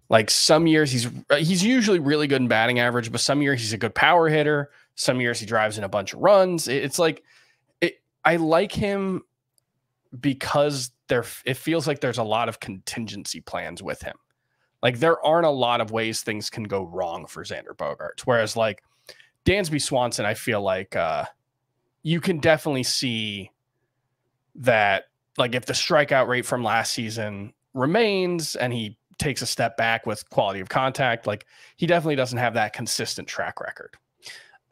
Like some years he's uh, he's usually really good in batting average, but some years he's a good power hitter. Some years he drives in a bunch of runs. It's like it, I like him because there it feels like there's a lot of contingency plans with him. Like there aren't a lot of ways things can go wrong for Xander Bogaerts. Whereas like Dansby Swanson, I feel like uh, you can definitely see that like if the strikeout rate from last season remains and he takes a step back with quality of contact, like he definitely doesn't have that consistent track record.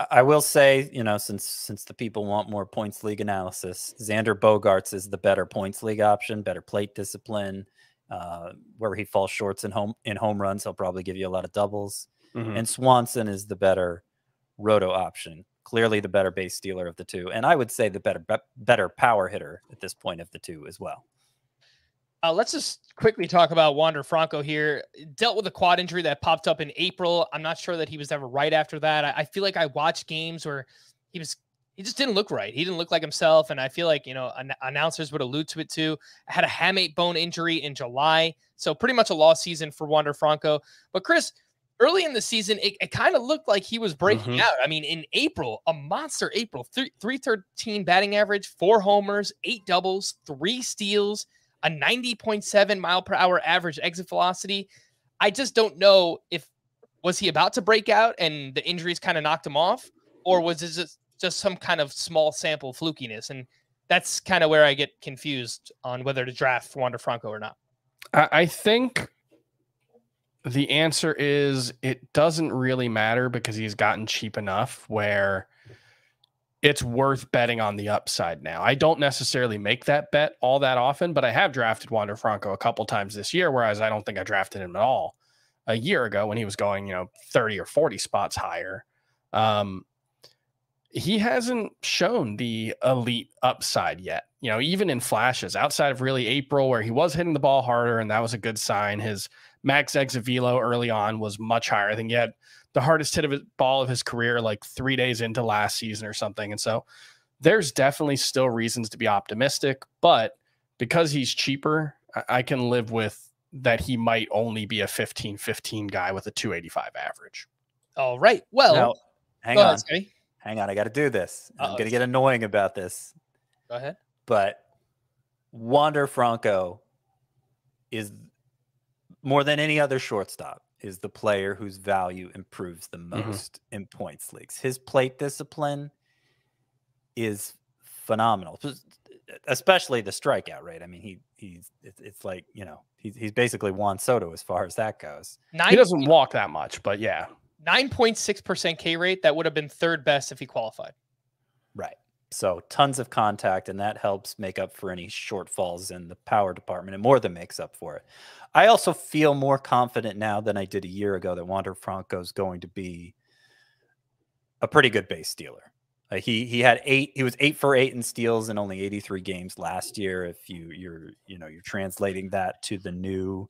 I will say, you know, since since the people want more points league analysis, Xander Bogaerts is the better points league option, better plate discipline. Uh, where he falls shorts in home in home runs, he'll probably give you a lot of doubles. Mm-hmm. And Swanson is the better roto option, clearly the better base stealer of the two, and I would say the better be- better power hitter at this point of the two as well. Uh, let's just quickly talk about Wander Franco here. Dealt with a quad injury that popped up in April. I'm not sure that he was ever right after that. I, I feel like I watched games where he was he just didn't look right. He didn't look like himself, and I feel like you know an- announcers would allude to it too. I had a hamate bone injury in July, so pretty much a lost season for Wander Franco. But Chris, early in the season, it, it kind of looked like he was breaking mm-hmm. out. I mean, in April, a monster April, th- 313 batting average, four homers, eight doubles, three steals, a 90.7 mile per hour average exit velocity. I just don't know if was he about to break out and the injuries kind of knocked him off, or was it just, just some kind of small sample flukiness? And that's kind of where I get confused on whether to draft Wander Franco or not. I think the answer is it doesn't really matter because he's gotten cheap enough where it's worth betting on the upside now. I don't necessarily make that bet all that often, but I have drafted Wander Franco a couple times this year, whereas I don't think I drafted him at all a year ago when he was going, you know, 30 or 40 spots higher. Um, he hasn't shown the elite upside yet. You know, even in flashes outside of really April, where he was hitting the ball harder, and that was a good sign. His max exit velo early on was much higher. I think he had the hardest hit of his ball of his career like three days into last season or something. And so there's definitely still reasons to be optimistic, but because he's cheaper, I can live with that he might only be a 15 15 guy with a 285 average. All right. Well, now, hang on. Ahead, hang on. I got to do this. Uh-oh. I'm going to get annoying about this. Go ahead. But Wander Franco is more than any other shortstop is the player whose value improves the mm-hmm. most mm-hmm. in points leagues. His plate discipline is phenomenal, especially the strikeout rate. I mean, he he's it's, it's like you know he's he's basically Juan Soto as far as that goes. Nine, he doesn't walk that much, but yeah, nine point six percent K rate. That would have been third best if he qualified. Right. So tons of contact, and that helps make up for any shortfalls in the power department, and more than makes up for it. I also feel more confident now than I did a year ago that Wander Franco is going to be a pretty good base stealer. Uh, he he had eight. He was eight for eight in steals in only 83 games last year. If you you're you know you're translating that to the new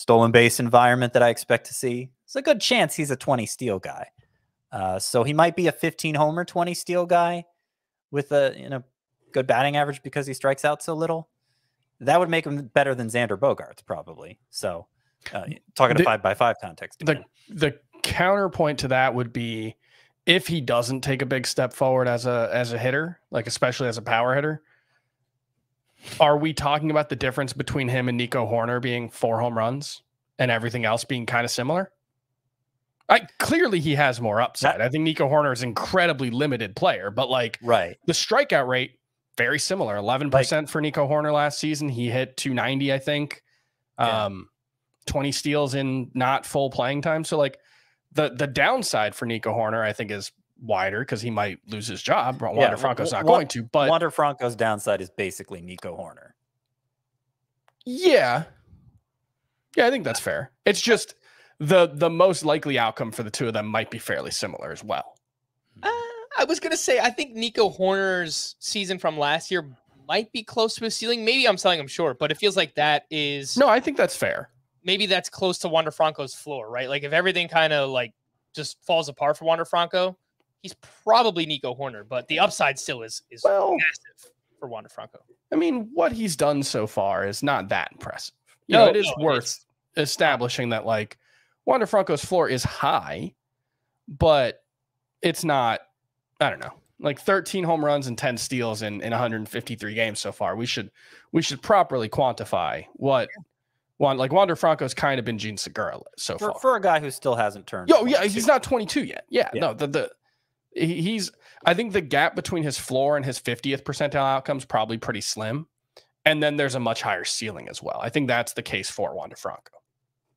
stolen base environment that I expect to see, it's a good chance he's a 20 steal guy. Uh, so he might be a 15 homer, 20 steal guy with a you know good batting average because he strikes out so little. That would make him better than Xander Bogaerts probably. So uh, talking to five by five context. Again. The the counterpoint to that would be if he doesn't take a big step forward as a as a hitter, like especially as a power hitter. Are we talking about the difference between him and Nico Hoerner being four home runs and everything else being kind of similar? I clearly he has more upside. That, I think Nico Hoerner is an incredibly limited player, but like right the strikeout rate very similar. Eleven percent like, for Nico Hoerner last season. He hit 290, I think. Yeah. Um, 20 steals in not full playing time. So like the the downside for Nico Hoerner, I think, is wider because he might lose his job. Wander yeah, Franco's not going to. But Wander Franco's downside is basically Nico Hoerner. Yeah. Yeah, I think that's fair. It's just the the most likely outcome for the two of them might be fairly similar as well. Uh, I was gonna say I think Nico Hoerner's season from last year might be close to his ceiling. Maybe I'm selling him short, but it feels like that is No, I think that's fair. maybe that's close to Wander Franco's floor, right? Like if everything kind of like just falls apart for Wander Franco, he's probably Nico Hoerner, but the upside still is is Well, massive for Wander Franco. I mean, what he's done so far is not that impressive. You No, know, it is no, worth establishing that like Wander Franco's floor is high, but it's not, I don't know, like 13 home runs and 10 steals in, in 153 games so far. We should we should properly quantify what one like Wander Franco's kind of been Jean Segura so For, far. for a guy who still hasn't turned. Yo, yeah, he's not 22 yet. Yeah, Yeah. no, the the he- he's I think the gap between his floor and his 50th percentile outcomes probably pretty slim. And then there's a much higher ceiling as well. I think that's the case for Wander Franco.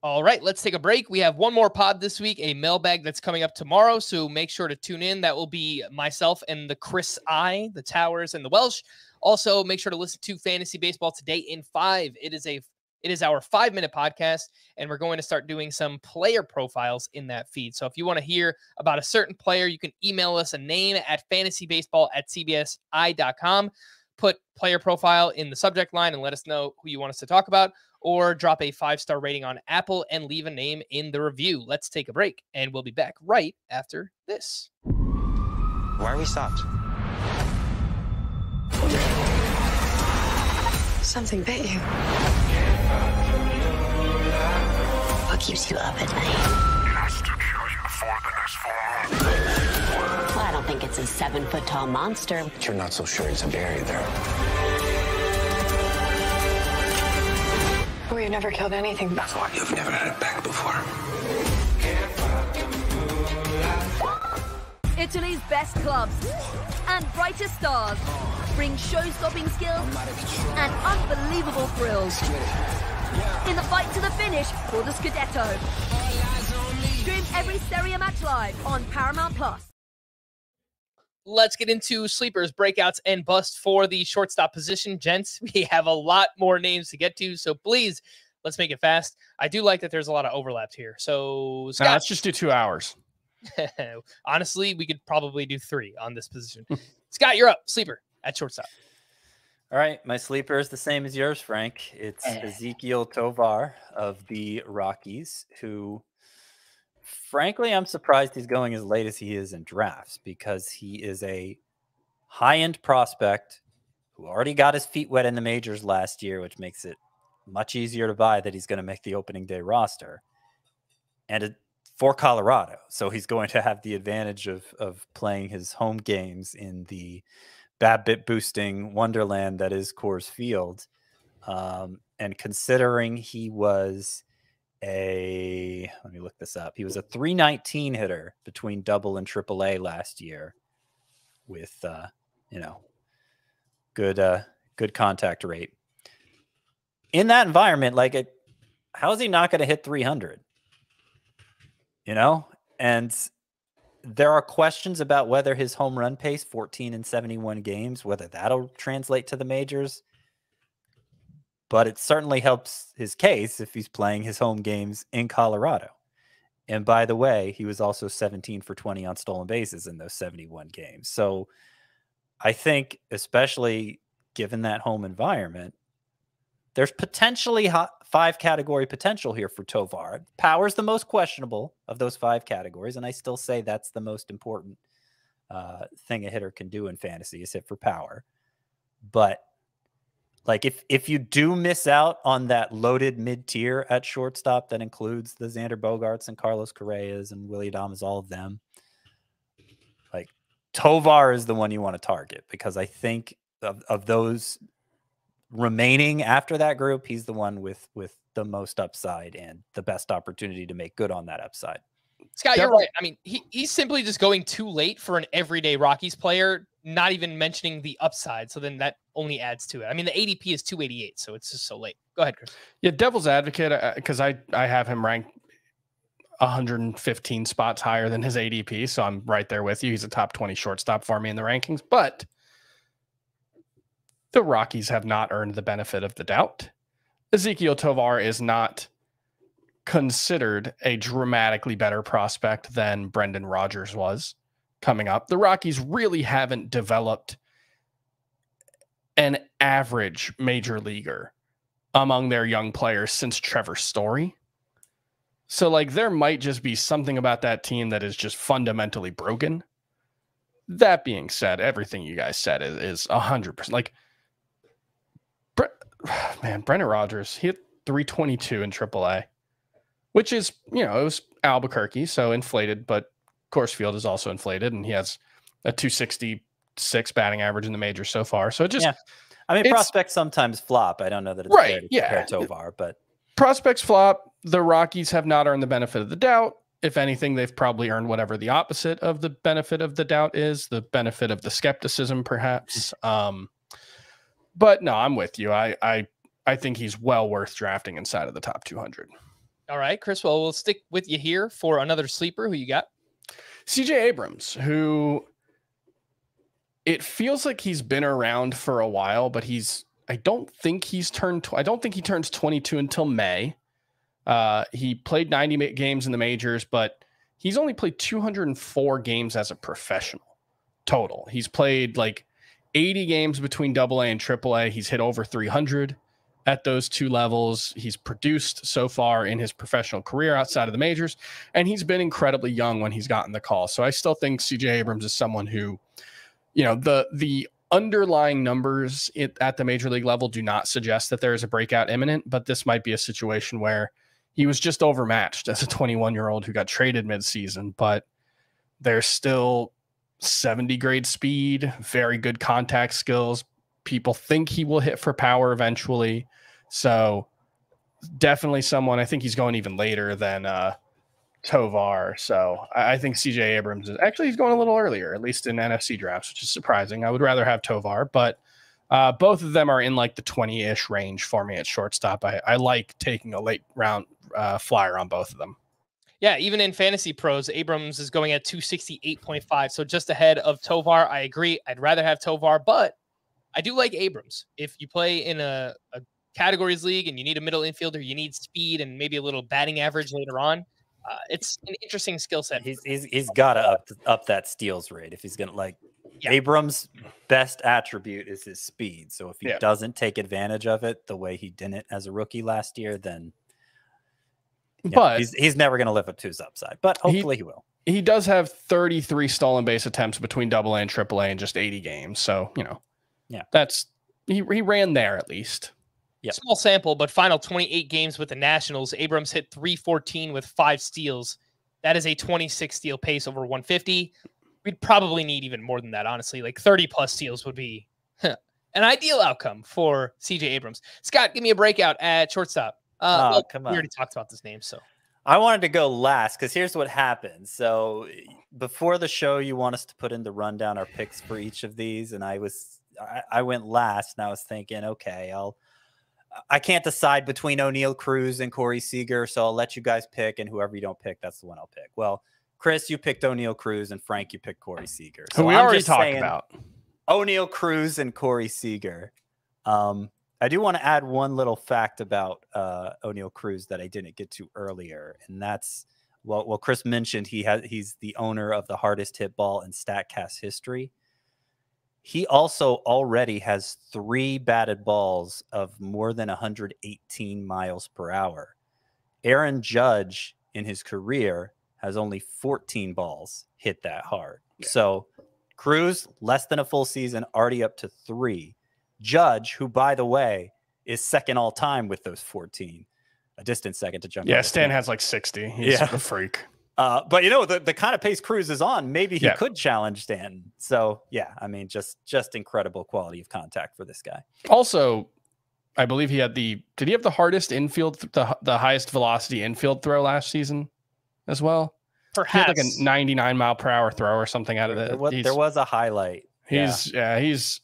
All right, let's take a break. We have one more pod this week, a mailbag that's coming up tomorrow. So make sure to tune in. That will be myself and the Chris I, the Towers, and the Welsh. Also, make sure to listen to Fantasy Baseball today in five. It is a it is our five minute podcast, and we're going to start doing some player profiles in that feed. So if you want to hear about a certain player, you can email us a name at fantasybaseball at cbsi.com. Put player profile in the subject line and let us know who you want us to talk about or drop a five star rating on Apple and leave a name in the review. Let's take a break and we'll be back right after this. Why are we stopped? Something bit you. What keeps you up at night? has to kill you before the next full moon. Well, I don't think it's a seven foot tall monster. But You're not so sure it's a bear either. We've never killed anything. That's why you've never had it back before. Italy's best clubs and brightest stars bring show-stopping skills and unbelievable thrills in the fight to the finish for the Scudetto. Stream every Serie match live on Paramount Plus. Let's get into sleepers, breakouts, and bust for the shortstop position. Gents, we have a lot more names to get to, so please let's make it fast. I do like that there's a lot of overlaps here. So, Now, Scott, let's just do two hours. honestly, we could probably do three on this position. Scott, you're up. Sleeper at shortstop. All right, my sleeper is the same as yours, Frank. It's eh. Ezequiel Tovar of the Rockies, who, frankly, I'm surprised he's going as late as he is in drafts because he is a high end prospect who already got his feet wet in the majors last year, which makes it much easier to buy that he's going to make the opening day roster. And it, for Colorado. So he's going to have the advantage of, of playing his home games in the BABIP boosting wonderland that is Coors Field. Um, and considering he was a, let me look this up, he was a 319 hitter between double and triple A last year with, uh, you know, good, uh, good contact rate. In that environment, like it, how is he not going to hit 300? You know, and there are questions about whether his home run pace 14 and 71 games whether that'll translate to the majors. But it certainly helps his case if he's playing his home games in colorado. And by the way he was also 17 for 20 on stolen bases in those 71 games. So i think especially given that home environment there's potentially five category potential here for Tovar. Power is the most questionable of those five categories, and I still say that's the most important uh, thing a hitter can do in fantasy is hit for power. But like if if you do miss out on that loaded mid tier at shortstop that includes the Xander Bogaerts and Carlos Correas and Willie Adames, all of them, like Tovar is the one you want to target because I think of, of those remaining after that group, he's the one with with the most upside and the best opportunity to make good on that upside. Scott, you're right. I mean, he, he's simply just going too late for an everyday Rockies player, not even mentioning the upside. So then that only adds to it. I mean, the ADP is 288, so it's just so late. Go ahead, Chris. Yeah, devil's advocate uh, because I I have him ranked 115 spots higher than his ADP, so I'm right there with you. He's a top 20 shortstop for me in the rankings, but the Rockies have not earned the benefit of the doubt. Ezequiel Tovar is not considered a dramatically better prospect than Brendan Rodgers was coming up. The Rockies really haven't developed an average major leaguer among their young players since Trevor Story. So, like, there might just be something about that team that is just fundamentally broken. That being said, everything you guys said is, is 100%. Like, Bre- man, Brendan Rodgers he hit 322 in AAA, which is, you know, it was Albuquerque, so inflated, but Coors Field is also inflated, and he has a 266 batting average in the majors so far. So it just, Yeah. I mean, prospects sometimes flop. I don't know that it's Right, to yeah. Tovar, but prospects flop. The Rockies have not earned the benefit of the doubt. If anything, they've probably earned whatever the opposite of the benefit of the doubt is the benefit of the skepticism, perhaps. Um, but no, I'm with you. I, I, I think he's well worth drafting inside of the top 200. All right, Chris. Well, we'll stick with you here for another sleeper. Who you got? CJ Abrams, who it feels like he's been around for a while, but he's I don't think he's turned I don't think he turns 22 until May. Uh, he played 90 games in the majors, but he's only played 204 games as a professional total. He's played like 80 games between double A and triple A. He's hit over 300 at those two levels. He's produced so far in his professional career outside of the majors, and he's been incredibly young when he's gotten the call. So I still think CJ Abrams is someone who, you know, the the underlying numbers it, at the major league level do not suggest that there is a breakout imminent, but this might be a situation where he was just overmatched as a 21 year old who got traded midseason, but there's still 70 grade speed, very good contact skills. People think he will hit for power eventually. So definitely someone I think he's going even later than uh Tovar. So I, I think CJ Abrams is actually he's going a little earlier, at least in NFC drafts, which is surprising. I would rather have Tovar, but uh, both of them are in like the 20-ish range for me at shortstop. I, I like taking a late round uh, flyer on both of them. Yeah, even in fantasy pros, Abrams is going at 268.5, so just ahead of Tovar. I agree. I'd rather have Tovar, but I do like Abrams. If you play in a, a categories league and you need a middle infielder, you need speed and maybe a little batting average later on. Uh, it's an interesting skill set. he's he's, he's got to up up that steals rate if he's gonna like. Yeah. Abrams' best attribute is his speed. So if he Yeah. doesn't take advantage of it the way he didn't as a rookie last year, then yeah, but he's he's never going to live up to his upside. But hopefully he, will. he does have 33 stolen base attempts between double A and triple A in just 80 games. So, you know, Yeah. that's he, he ran there at least. Yep. Small sample, but final 28 games with the Nationals, Abrams hit 314 with five steals. That is a 26 steal pace over 150. We'd probably need even more than that, honestly. Like 30 plus steals would be an ideal outcome for CJ Abrams. Scott, give me a breakout at shortstop. Uh, Oh, well, come We on. already talked about this name, so I wanted to go last because here's what happened. So before the show, you want us to put in the rundown our picks for each of these, and I was I, I went last, and I was thinking, okay, I'll I can't decide between Oneil Cruz and Corey Seager, so I'll let you guys pick, and whoever you don't pick, that's the one I'll pick. Well, Chris, you picked Oneil Cruz, and Frank, you picked Corey Seager. Who we I'm already just talked about. Oneil Cruz and Corey Seager. Um, I do want to add one little fact about uh, Oneil Cruz that I didn't get to earlier, and that's well, well, Chris mentioned he has he's the owner of the hardest hit ball in Statcast history. He also already has three batted balls of more than 118 miles per hour. Aaron Judge in his career has only 14 balls hit that hard. Yeah. So Cruz, less than a full season, already up to three. Judge, who by the way is second all time with those 14, a distant second to jump. Yeah, Stan has like 60. He's Yeah. a freak. Uh, but you know the, the kind of pace Cruz is on, maybe he Yeah. could challenge Stanton. So yeah, I mean, just just incredible quality of contact for this guy. Also, I believe he had the did he have the hardest infield the the highest velocity infield throw last season as well? He had perhaps like a 99 mile per hour throw or something out of There it. was, He's, there was a highlight. yeah. he's yeah, he's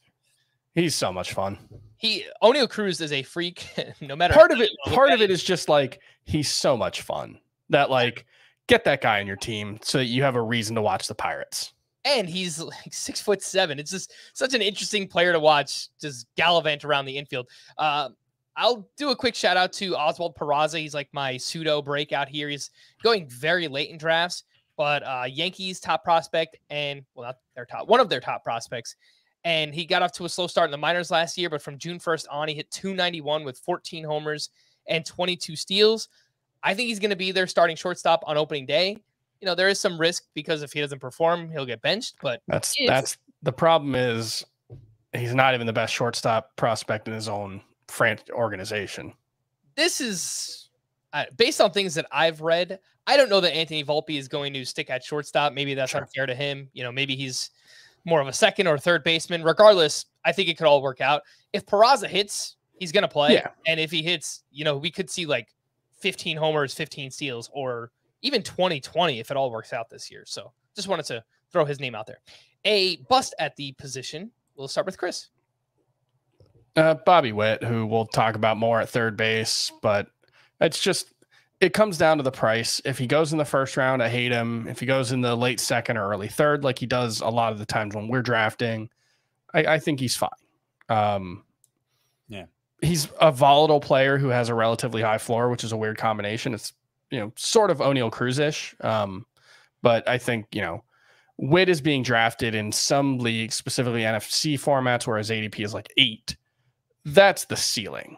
he's so much fun. he Oneil Cruz is a freak. no matter Part of it part of it is just like he's so much fun that like get that guy on your team so that you have a reason to watch the Pirates. and he's like six foot seven. It's just such an interesting player to watch, just gallivant around the infield. Uh, I'll do a quick shout out to Oswald Peraza. He's like my pseudo breakout here. He's going very late in drafts, but uh, Yankees top prospect and well, not their top, one of their top prospects. And he got off to a slow start in the minors last year, but from June 1st on, he hit 291 with 14 homers and 22 steals. I think he's going to be their starting shortstop on opening day. You know, there is some risk because if he doesn't perform, he'll get benched. But That's It's- that's the problem is he's not even the best shortstop prospect in his own franch organization. this is uh, based on things that I've read. I don't know that Anthony Volpe is going to stick at shortstop. Maybe that's Sure. unfair to him. You know, maybe he's more of a second or third baseman. Regardless, I think it could all work out. If Peraza hits, he's going to play. Yeah. And if he hits, you know, we could see like 15 homers, 15 steals, or even 2020 if it all works out this year. So just wanted to throw his name out there. A bust at the position. We'll start with Chris. Uh, Bobby Witt, who we'll talk about more at third base, but it's just it comes down to the price. If he goes in the first round, I hate him. If he goes in the late second or early third, like he does a lot of the times when we're drafting, I, I think he's fine. Um, Yeah. he's a volatile player who has a relatively high floor, which is a weird combination. It's you know sort of Oneil Cruz ish, um, but I think you know. Witt is being drafted in some leagues, specifically NFC formats, where his ADP is like eight that's the ceiling.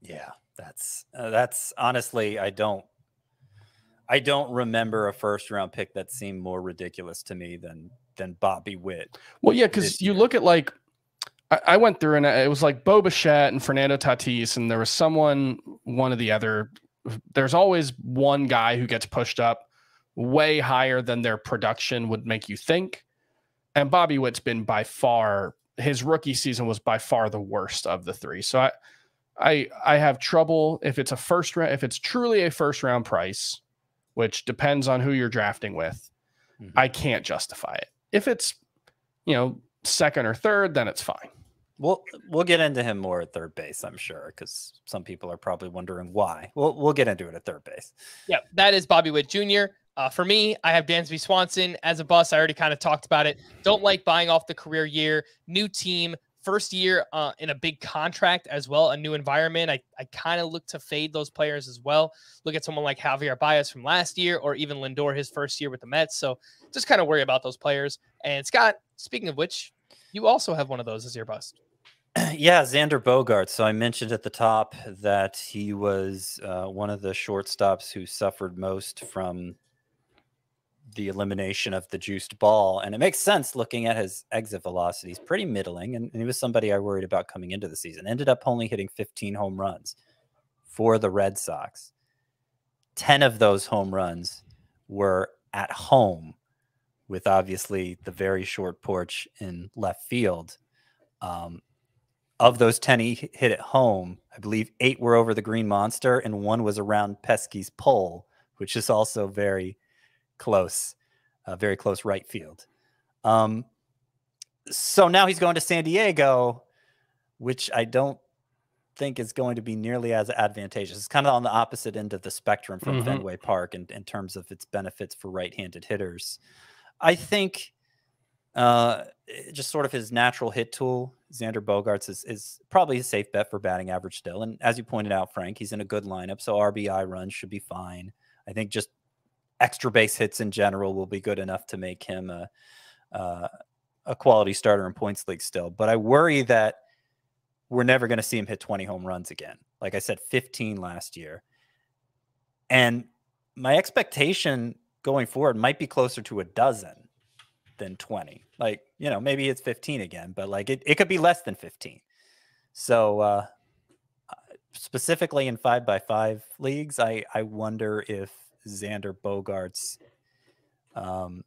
Yeah, that's uh, that's honestly, I don't, I don't remember a first round pick that seemed more ridiculous to me than than Bobby Witt. Well, yeah, because you look at like I, I went through and it was like Bo Bichette and Fernando Tatis, and there was someone, one of the other. There's always one guy who gets pushed up way higher than their production would make you think. And Bobby Witt's been by far his rookie season was by far the worst of the three. So I I I have trouble if it's a first round if it's truly a first round price, which depends on who you're drafting with. Mhm. I can't justify it. If it's you know second or third, then it's fine. We'll we'll get into him more at third base, I'm sure, because some people are probably wondering why. We'll we'll get into it at third base. Yeah, that is Bobby Witt Jr. Uh, for me, I have Dansby Swanson as a bust. I already kind of talked about it. Don't like buying off the career year, new team, first year uh, in a big contract as well, a new environment. I, I kind of look to fade those players as well. Look at someone like Javier Baez from last year, or even Lindor his first year with the Mets. So just kind of worry about those players. And Scott, speaking of which, you also have one of those as your bust. yeah, Xander Bogart. So I mentioned at the top that he was uh, one of the shortstops who suffered most from the elimination of the juiced ball. And it makes sense looking at his exit velocity. He's pretty middling, and, and he was somebody I worried about coming into the season. Ended up only hitting 15 home runs for the Red Sox. 10 of those home runs were at home, with obviously the very short porch in left field. Um, of those 10 he hit at home, I believe eight were over the Green Monster and one was around Pesky's pole, which is also very close, uh, very close right field. Um, so now he's going to San Diego, which I don't think is going to be nearly as advantageous. It's kind of on the opposite end of the spectrum from Mhm. Fenway Park in, in terms of its benefits for right handed hitters. I think uh, just sort of his natural hit tool, Xander Bogaerts is, is probably a safe bet for batting average still. And as you pointed out, Frank, he's in a good lineup, so RBI runs should be fine. I think just extra base hits in general will be good enough to make him a uh, a quality starter in points league still. But I worry that we're never going to see him hit 20 home runs again. Like I said, 15 last year. And my expectation going forward might be closer to a dozen than 20. Like, you know, maybe it's 15 again, but like it, it could be less than 15. So uh specifically in five by five leagues, I I wonder if Xander Bogaerts um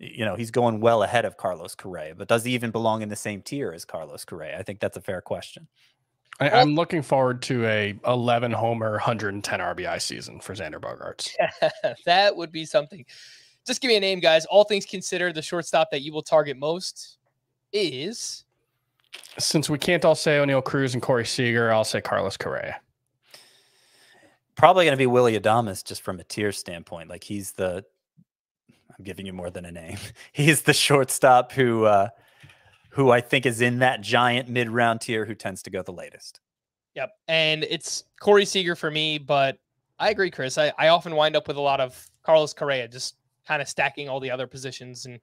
you know, he's going well ahead of Carlos Correa, but does he even belong in the same tier as Carlos Correa? I think that's a fair question. I, I'm looking forward to a 11 homer, 110 RBI season for Xander Bogaerts. that would be something. Just give me a name, guys. All things considered, the shortstop that you will target most is Since we can't all say Oneil Cruz and Corey Seager, I'll say Carlos Correa. Probably going to be Willie Adames just from a tier standpoint. Like he's the I'm giving you more than a name. He's the shortstop who uh who I think is in that giant mid-round tier who tends to go the latest. Yep. And it's Corey Seager for me, but I agree, Chris. I, I often wind up with a lot of Carlos Correa just kind of stacking all the other positions and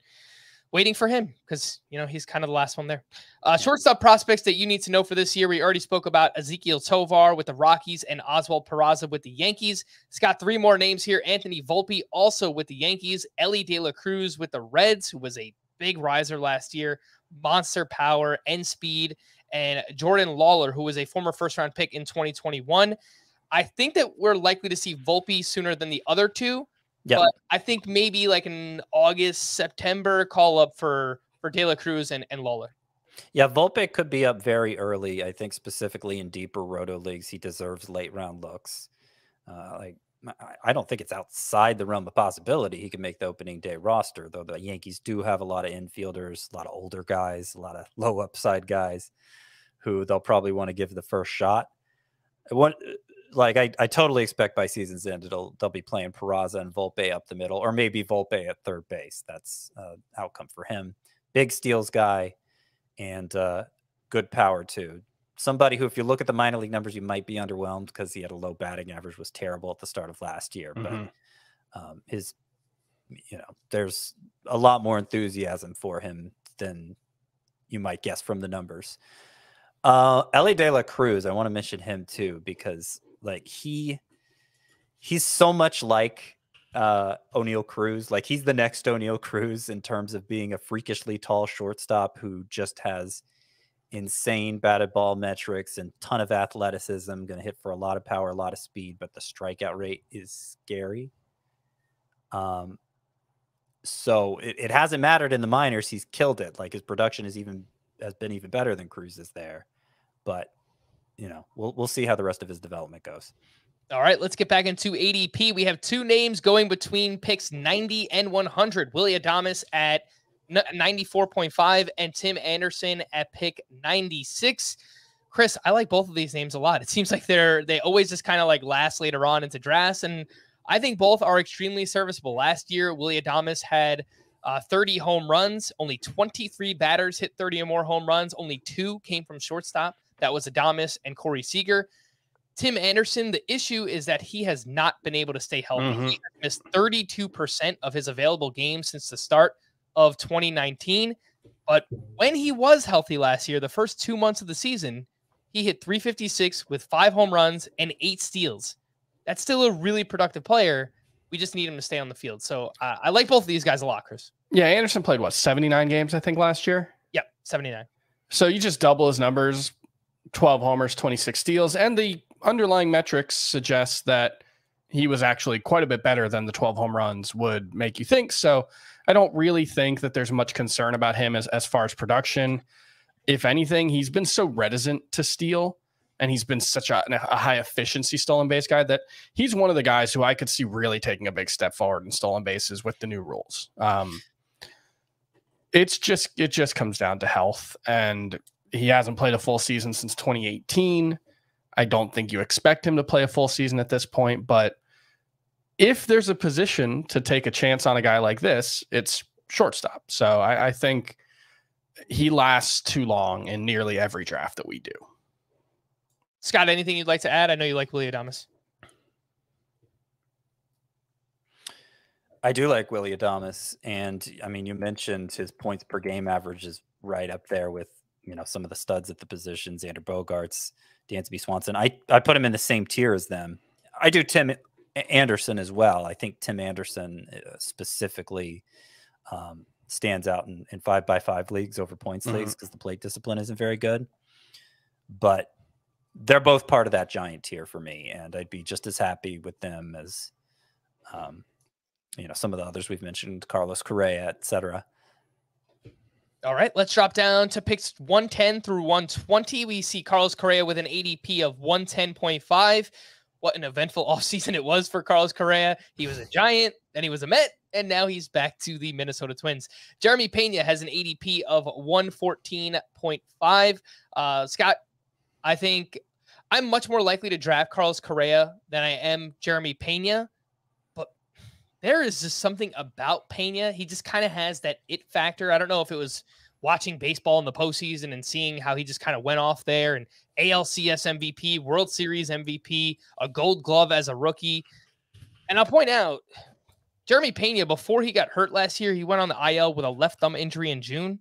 waiting for him because you know he's kind of the last one there. Uh, shortstop prospects that you need to know for this year. We already spoke about Ezequiel Tovar with the Rockies and Oswald Peraza with the Yankees. It's got three more names here. Anthony Volpe also with the Yankees. Elly De La Cruz with the Reds, who was a big riser last year. Monster power and speed. And Jordan Lawlar, who was a former first round pick in 2021. I think that we're likely to see Volpe sooner than the other two. Yep. But I think maybe like in August, September, call up for for La Cruz and, and Lawlar. Yeah, Volpe could be up very early. I think specifically in deeper roto leagues, he deserves late round looks. Uh, like I- I don't think it's outside the realm of possibility he can make the opening day roster, though the Yankees do have a lot of infielders, a lot of older guys, a lot of low upside guys who they'll probably want to give the first shot. One like I, I totally expect by season's end it'll they'll be playing Peraza and Volpe up the middle, or maybe Volpe at third base. That's uh, outcome for him. Big steals guy, and uh, good power too. Somebody who, if you look at the minor league numbers, you might be underwhelmed because he had a low batting average, was terrible at the start of last year. Mhm. But um, his, you know, there's a lot more enthusiasm for him than you might guess from the numbers. Uh, Elly De La Cruz, I want to mention him too because like he, he's so much like uh, Oneil Cruz. Like he's the next Oneil Cruz in terms of being a freakishly tall shortstop who just has insane batted ball metrics and ton of athleticism. Going to hit for a lot of power, a lot of speed, but the strikeout rate is scary. Um, so it, it hasn't mattered in the minors. He's killed it. Like his production is even has been even better than Cruz's there. But you know, we'll we'll see how the rest of his development goes. All right, let's get back into ADP. We have two names going between picks 90 and 100. Willie Adames at 94.5 and Tim Anderson at pick 96. Chris, I like both of these names a lot. It seems like they're they always just kind of like last later on into drafts, and I think both are extremely serviceable. Last year, Willie Adames had uh, 30 home runs. Only 23 batters hit 30 or more home runs. Only two came from shortstop. That was Adames and Corey Seager. Tim Anderson, the issue is that he has not been able to stay healthy. Mhm. He missed 32% of his available games since the start of 2019. But when he was healthy last year, the first two months of the season, he hit 356 with five home runs and eight steals. That's still a really productive player. We just need him to stay on the field. So uh, I like both of these guys a lot, Chris. Yeah, Anderson played what 79 games I think last year. Yep, 79. So you just double his numbers 12 homers, 26 steals, and the underlying metrics suggest that he was actually quite a bit better than the 12 home runs would make you think. So I don't really think that there's much concern about him as, as far as production. If anything, he's been so reticent to steal and he's been such a, a high efficiency stolen base guy that he's one of the guys who I could see really taking a big step forward in stolen bases with the new rules. Um, it's just it just comes down to health and he hasn't played a full season since 2018. I don't think you expect him to play a full season at this point, but if there's a position to take a chance on a guy like this, it's shortstop. So I, I think he lasts too long in nearly every draft that we do. Scott, anything you'd like to add? I know you like Willie Adames. I do like Willie Adames, and I mean, you mentioned his points per game average is right up there with you know some of the studs at the position, Xander Bogaerts, Dansby Swanson. I I put him in the same tier as them. I do Tim Anderson as well. I think Tim Anderson uh, specifically um, stands out in, in five by five leagues over points Mhm. leagues because the plate discipline isn't very good. But they're both part of that giant tier for me, and I'd be just as happy with them as um, you know some of the others we've mentioned, Carlos Correa, et cetera. All right, let's drop down to picks 110 through 120. We see Carlos Correa with an ADP of 110.5. What an eventful offseason it was for Carlos Correa. He was a Giant, then he was a Met, and now he's back to the Minnesota Twins. Jeremy Pena has an ADP of 114.5. Uh, Scott, I think I'm much more likely to draft Carlos Correa than I am Jeremy Pena, there is just something about Pena. He just kind of has that it factor. I don't know if it was watching baseball in the postseason and seeing how he just kind of went off there and ALCS MVP, World Series MVP, a gold glove as a rookie. And I'll point out Jeremy Pena, before he got hurt last year, he went on the IL with a left thumb injury in June.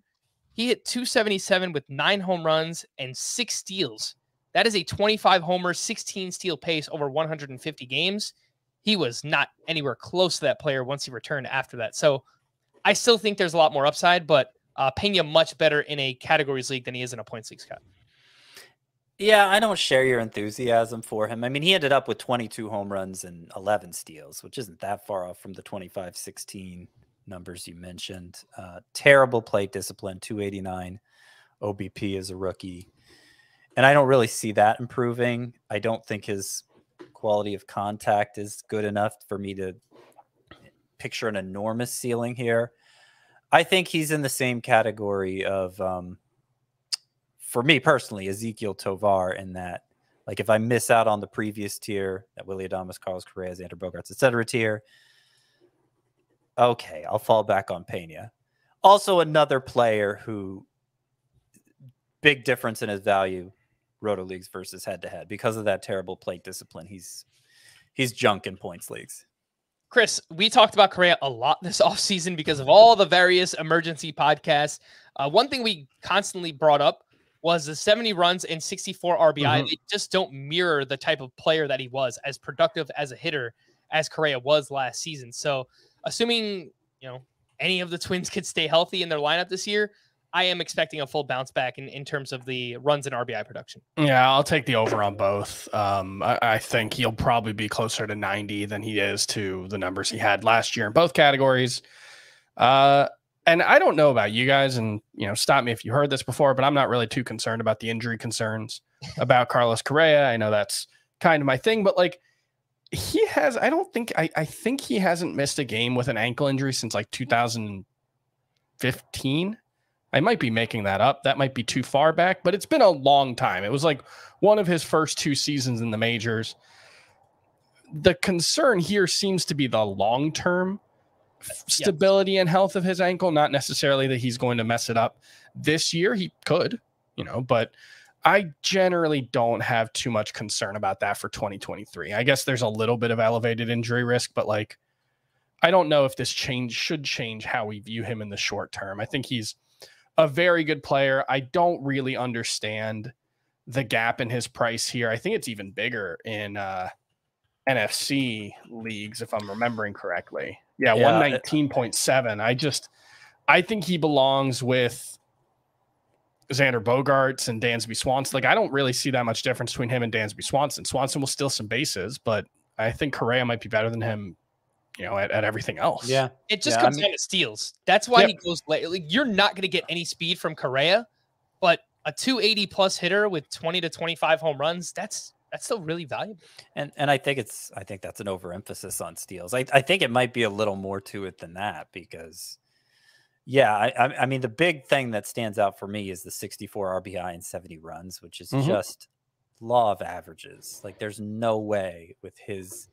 He hit 277 with nine home runs and six steals. That is a 25 homer, 16 steal pace over 150 games. He was not anywhere close to that player once he returned after that. So I still think there's a lot more upside, but uh, Pena much better in a categories league than he is in a points league, Scott. Yeah, I don't share your enthusiasm for him. I mean, he ended up with 22 home runs and 11 steals, which isn't that far off from the 25 16 numbers you mentioned. Uh, terrible plate discipline, 289 OBP as a rookie. And I don't really see that improving. I don't think his quality of contact is good enough for me to picture an enormous ceiling here. I think he's in the same category of um, for me personally, Ezequiel Tovar in that, like, if I miss out on the previous tier, that Willy Adames, Carlos Correa, Xander Bogaerts, etc. tier, okay, I'll fall back on Pena. Also, another player who big difference in his value, roto leagues versus head to head because of that terrible plate discipline. He's he's junk in points leagues. Chris, we talked about Correa a lot this offseason because of all the various emergency podcasts. Uh, one thing we constantly brought up was the 70 runs and 64 RBI. Mhm. They just don't mirror the type of player that he was, as productive as a hitter as Correa was last season. So, assuming you know any of the Twins could stay healthy in their lineup this year, I am expecting a full bounce back in, in terms of the runs and RBI production. Yeah, I'll take the over on both. Um, I, I think he'll probably be closer to 90 than he is to the numbers he had last year in both categories. Uh, and I don't know about you guys, and you know, stop me if you heard this before, but I'm not really too concerned about the injury concerns about Carlos Correa. I know that's kind of my thing, but like he has, I don't think I, I think he hasn't missed a game with an ankle injury since like 2015. I might be making that up. That might be too far back, but it's been a long time. It was like one of his first two seasons in the majors. The concern here seems to be the long term stability and health of his ankle, not necessarily that he's going to mess it up this year. He could, you know, but I generally don't have too much concern about that for 2023. I guess there's a little bit of elevated injury risk, but like, I don't know if this change should change how we view him in the short term. I think he's a very good player. I don't really understand the gap in his price here. I think it's even bigger in uh, NFBC leagues, if I'm remembering correctly. Yeah, Yeah, one nineteen point seven. I just, I think he belongs with Xander Bogaerts and Dansby Swanson. Like, I don't really see that much difference between him and Dansby Swanson. Swanson will steal some bases, but I think Correa might be better than him. You know, at, at everything else. Yeah. It just Yeah, I comes mean- down to steals. That's why Yep. he goes late. Like, you're not going to get any speed from Correa, but a 280 plus hitter with 20 to 25 home runs, that's that's still really valuable. And and I think it's I think that's an overemphasis on steals. I, I think it might be a little more to it than that because yeah, I, I I mean the big thing that stands out for me is the 64 RBI and 70 runs, which is Mhm. just law of averages. Like there's no way with his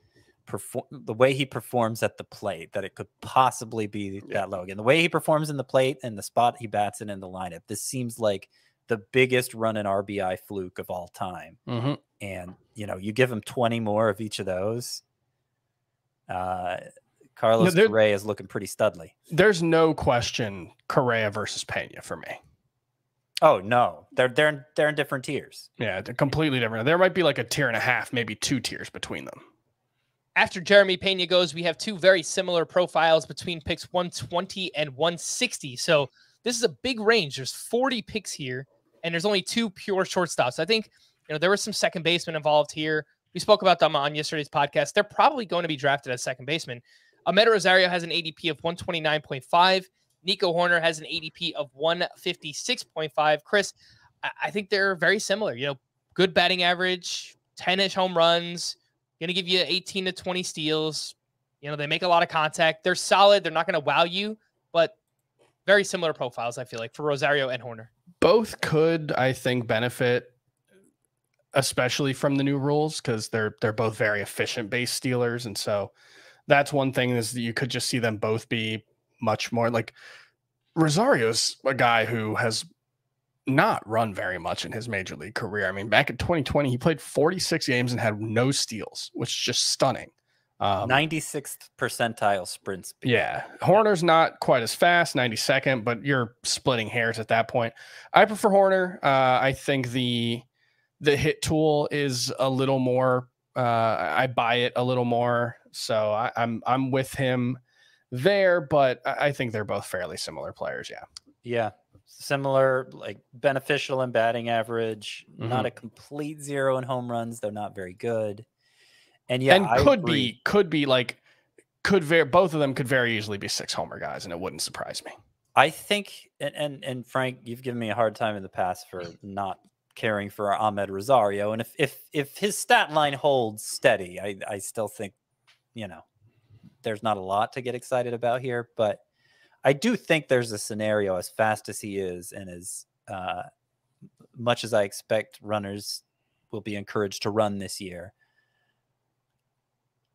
perform the way he performs at the plate that it could possibly be that low again. The way he performs in the plate and the spot he bats in in the lineup, this seems like the biggest run in RBI fluke of all time Mhm. and you know you give him 20 more of each of those uh carlos there- Correa is looking pretty studly There's no question Correa versus Pena for me. oh no they're they're in, they're in different tiers Yeah, they're completely different. There might be like a tier and a half, maybe two tiers between them. After Jeremy Pena goes, we have two very similar profiles between picks 120 and 160. So this is a big range. There's 40 picks here, and there's only two pure shortstops. I think you know there was some second baseman involved here. We spoke about them on yesterday's podcast. They're probably going to be drafted as second baseman. Amed Rosario has an ADP of 129.5. Nico Hoerner has an ADP of 156.5. Chris, I, think they're very similar. You know, good batting average, 10-ish home runs, going to give you 18 to 20 steals. You know, they make a lot of contact. They're solid. They're not going to wow you, but very similar profiles, I feel like, for Rosario and Hoerner. Both could, I think, benefit, especially from the new rules, because they're they're both very efficient base stealers, and so that's one thing is that you could just see them both be much more like Rosario's a guy who has not run very much in his major league career. I mean, back in 2020, he played 46 games and had no steals, which is just stunning. Um, 96th percentile sprint speed. Yeah, Hoerner's not quite as fast, 92nd, but you're splitting hairs at that point. I prefer Hoerner. Uh, I think the the hit tool is a little more. Uh, I buy it a little more, so I, I'm I'm with him there. But I I think they're both fairly similar players. Yeah. Yeah. Similar, like beneficial in batting average, Mm-hmm. not a complete zero in home runs. They're not very good. And yeah, and I could agree. be could be like could very both of them could very easily be six homer guys, and it wouldn't surprise me. I think, and, and and Frank, you've given me a hard time in the past for not caring for Amed Rosario, and if if if his stat line holds steady, I I still think, you know, there's not a lot to get excited about here, but I do think there's a scenario as fast as he is, and as uh, much as I expect runners will be encouraged to run this year,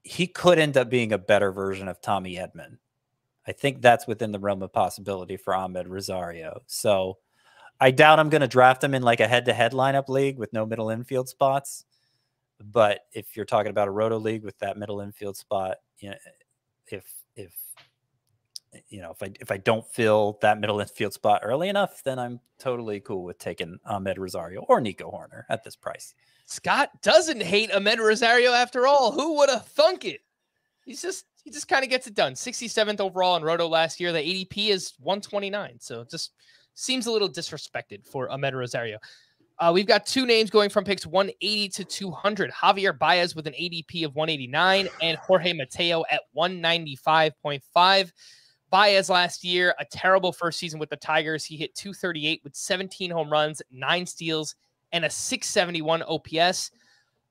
he could end up being a better version of Tommy Edman. I think that's within the realm of possibility for Amed Rosario. So I doubt I'm going to draft him in like a head to head lineup league with no middle infield spots. But if you're talking about a roto league with that middle infield spot, you know, if, if, you know, if I if I don't fill that middle infield spot early enough, then I'm totally cool with taking Amed Rosario or Nico Hoerner at this price. Scott doesn't hate Amed Rosario after all. Who would have thunk it? He's just he just kind of gets it done. 67th overall in Roto last year. The ADP is 129. So just seems a little disrespected for Amed Rosario. Uh, we've got two names going from picks 180 to 200. Javier Baez with an ADP of 189 and Jorge Mateo at 195.5. Baez last year, a terrible first season with the Tigers. He hit 238 with 17 home runs, nine steals, and a 671 OPS.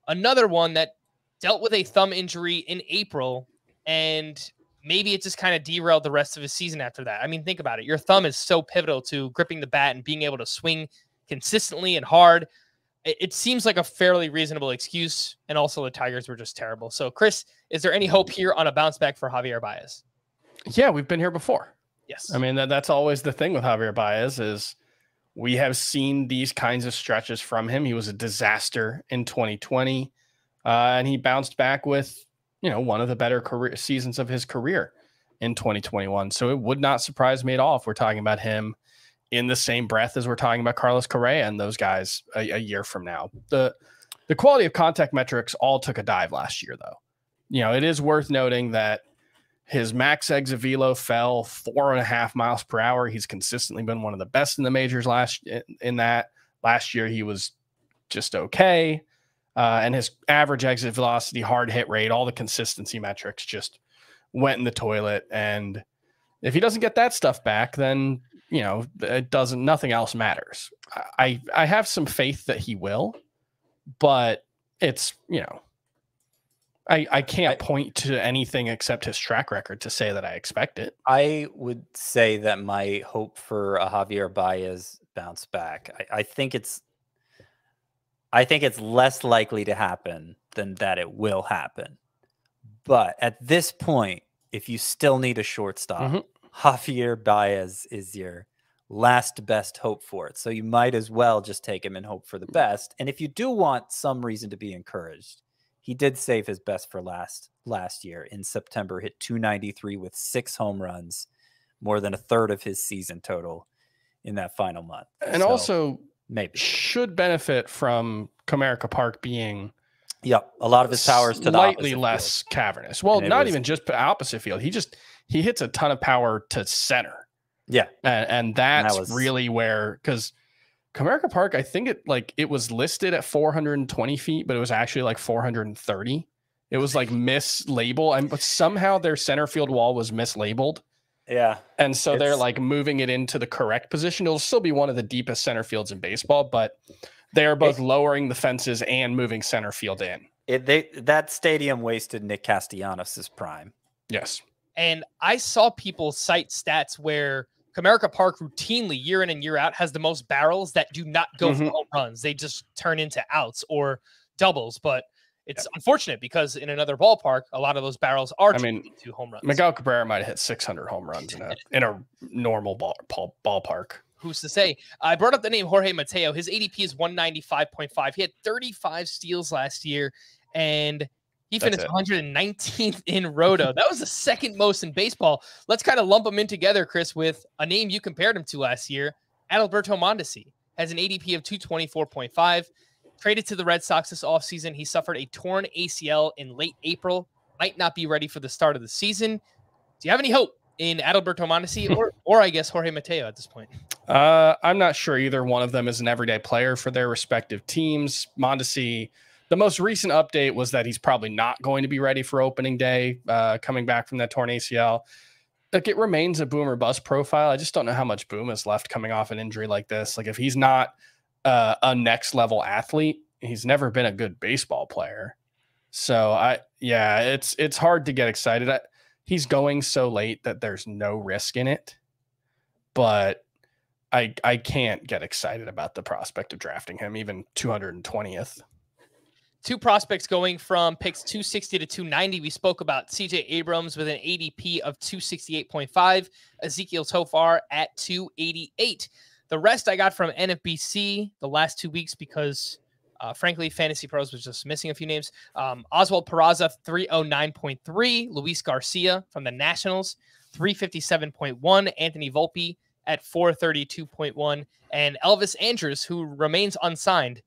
Another one that dealt with a thumb injury in April, and maybe it just kind of derailed the rest of his season after that. I mean, think about it. Your thumb is so pivotal to gripping the bat and being able to swing consistently and hard. It, seems like a fairly reasonable excuse. And also, the Tigers were just terrible. So, Chris, is there any hope here on a bounce back for Javier Baez? Yeah, we've been here before. Yes. I mean that that's always the thing with Javier Baez is we have seen these kinds of stretches from him. He was a disaster in 2020, uh, and he bounced back with you know one of the better career seasons of his career in 2021. So it would not surprise me at all if we're talking about him in the same breath as we're talking about Carlos Correa and those guys a, a year from now. The the quality of contact metrics all took a dive last year, though. You know, it is worth noting that his max exit velo fell four and a half miles per hour. He's consistently been one of the best in the majors last in, that. Last year he was just okay, uh, and his average exit velocity, hard hit rate, all the consistency metrics just went in the toilet. And if he doesn't get that stuff back, then you know it doesn't. Nothing else matters. I I have some faith that he will, but it's you know I, I can't point to anything except his track record to say that I expect it. I would say that my hope for a Javier Baez bounce back, I, I think it's I think it's less likely to happen than that it will happen. But at this point, if you still need a shortstop, Mhm. Javier Baez is your last best hope for it. So you might as well just take him and hope for the best. And if you do want some reason to be encouraged, he did save his best for last last year in September, hit 293 with six home runs, more than a third of his season total in that final month. And So, also maybe. should benefit from Comerica Park being Yep. A lot of his powers to the slightly opposite field. less cavernous. Well, not was- even just opposite field. He just he hits a ton of power to center. Yeah. And, and that's was- really where because Comerica Park, I think it like it was listed at 420 feet, but it was actually like 430. It was like mislabeled, and but somehow their center field wall was mislabeled. Yeah. And so they're like moving it into the correct position. It'll still be one of the deepest center fields in baseball, but they are both lowering the fences and moving center field in. It, they that stadium wasted Nick Castellanos' prime. Yes. And I saw people cite stats where Comerica Park routinely, year in and year out, has the most barrels that do not go for Mhm. home runs. They just turn into outs or doubles. But It's unfortunate because in another ballpark, a lot of those barrels are I mean, to home runs. Miguel Cabrera might have hit 600 home runs in a in a normal ball, ball ballpark. Who's to say? I brought up the name Jorge Mateo. His ADP is 195.5. He had 35 steals last year, and he That's finished it. 119th in Roto. that was the second most in baseball. Let's kind of lump them in together, Chris, with a name you compared him to last year. Adalberto Mondesi has an ADP of 224.5. Traded to the Red Sox this offseason. He suffered a torn ACL in late April. Might not be ready for the start of the season. Do you have any hope in Adalberto Mondesi or, or I guess Jorge Mateo at this point? Uh, I'm not sure either one of them is an everyday player for their respective teams. Mondesi, the most recent update was that he's probably not going to be ready for opening day, uh, coming back from that torn ACL. Like it remains a boom or bust profile. I just don't know how much boom is left coming off an injury like this. Like if he's not uh, a next level athlete, he's never been a good baseball player. So I, yeah, it's it's hard to get excited. I, he's going so late that there's no risk in it, but I I can't get excited about the prospect of drafting him even 220th. Two prospects going from picks 260 to 290. We spoke about CJ Abrams with an ADP of 268.5, Ezequiel Tovar at 288. The rest I got from NFBC the last two weeks because, uh, frankly, Fantasy Pros was just missing a few names. Um, Oswald Peraza, 309.3. Luis Garcia from the Nationals, 357.1. Anthony Volpe at 432.1. And Elvis Andrus, who remains unsigned,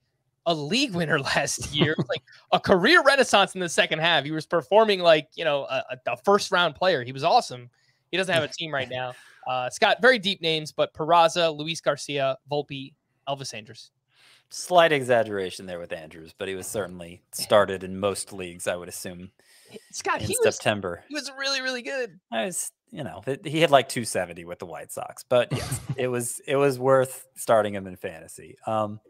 a league winner last year, like a career renaissance in the second half. He was performing like you know a, a- first round player. He was awesome. He doesn't have a team right now. Uh, Scott, very deep names, but Peraza, Luis Garcia, Volpe, Elvis Andrus. Slight exaggeration there with Andrus, but he was certainly started in most leagues, I would assume, Scott, in he was September. he was really really good. I was, you know, he had like 270 with the White Sox, but yes, it was it was worth starting him in fantasy. Um,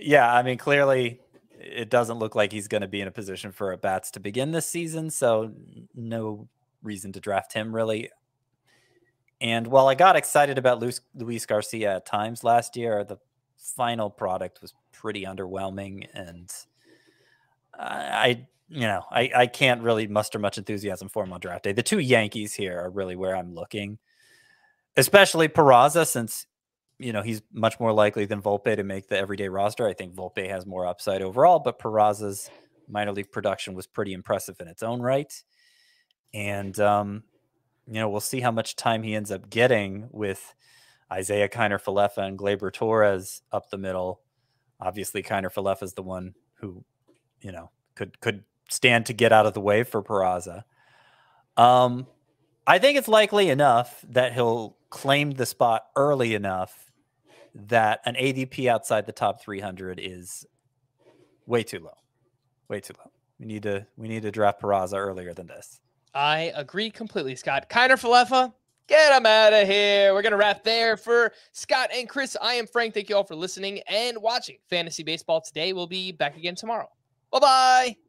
yeah, I mean, clearly, it doesn't look like he's going to be in a position for at bats to begin this season, so no reason to draft him really. And while I got excited about Luis, Luis Garcia at times last year, the final product was pretty underwhelming, and I, you know, I, I can't really muster much enthusiasm for him on draft day. The two Yankees here are really where I'm looking, especially Peraza, since you know he's much more likely than Volpe to make the everyday roster. I think Volpe has more upside overall, but Peraza's minor league production was pretty impressive in its own right, and um, you know we'll see how much time he ends up getting with Isiah Kiner Falefa and Gleyber Torres up the middle. Obviously, Kiner Falefa is the one who you know could could stand to get out of the way for Peraza. Um, I think it's likely enough that he'll claim the spot early enough that an ADP outside the top 300 is way too low. Way too low. We need to we need to draft Peraza earlier than this. I agree completely, Scott. Kiner Falefa, get him out of here. We're gonna wrap there for Scott and Chris. I am Frank. Thank you all for listening and watching Fantasy Baseball today. We'll be back again tomorrow. Bye bye.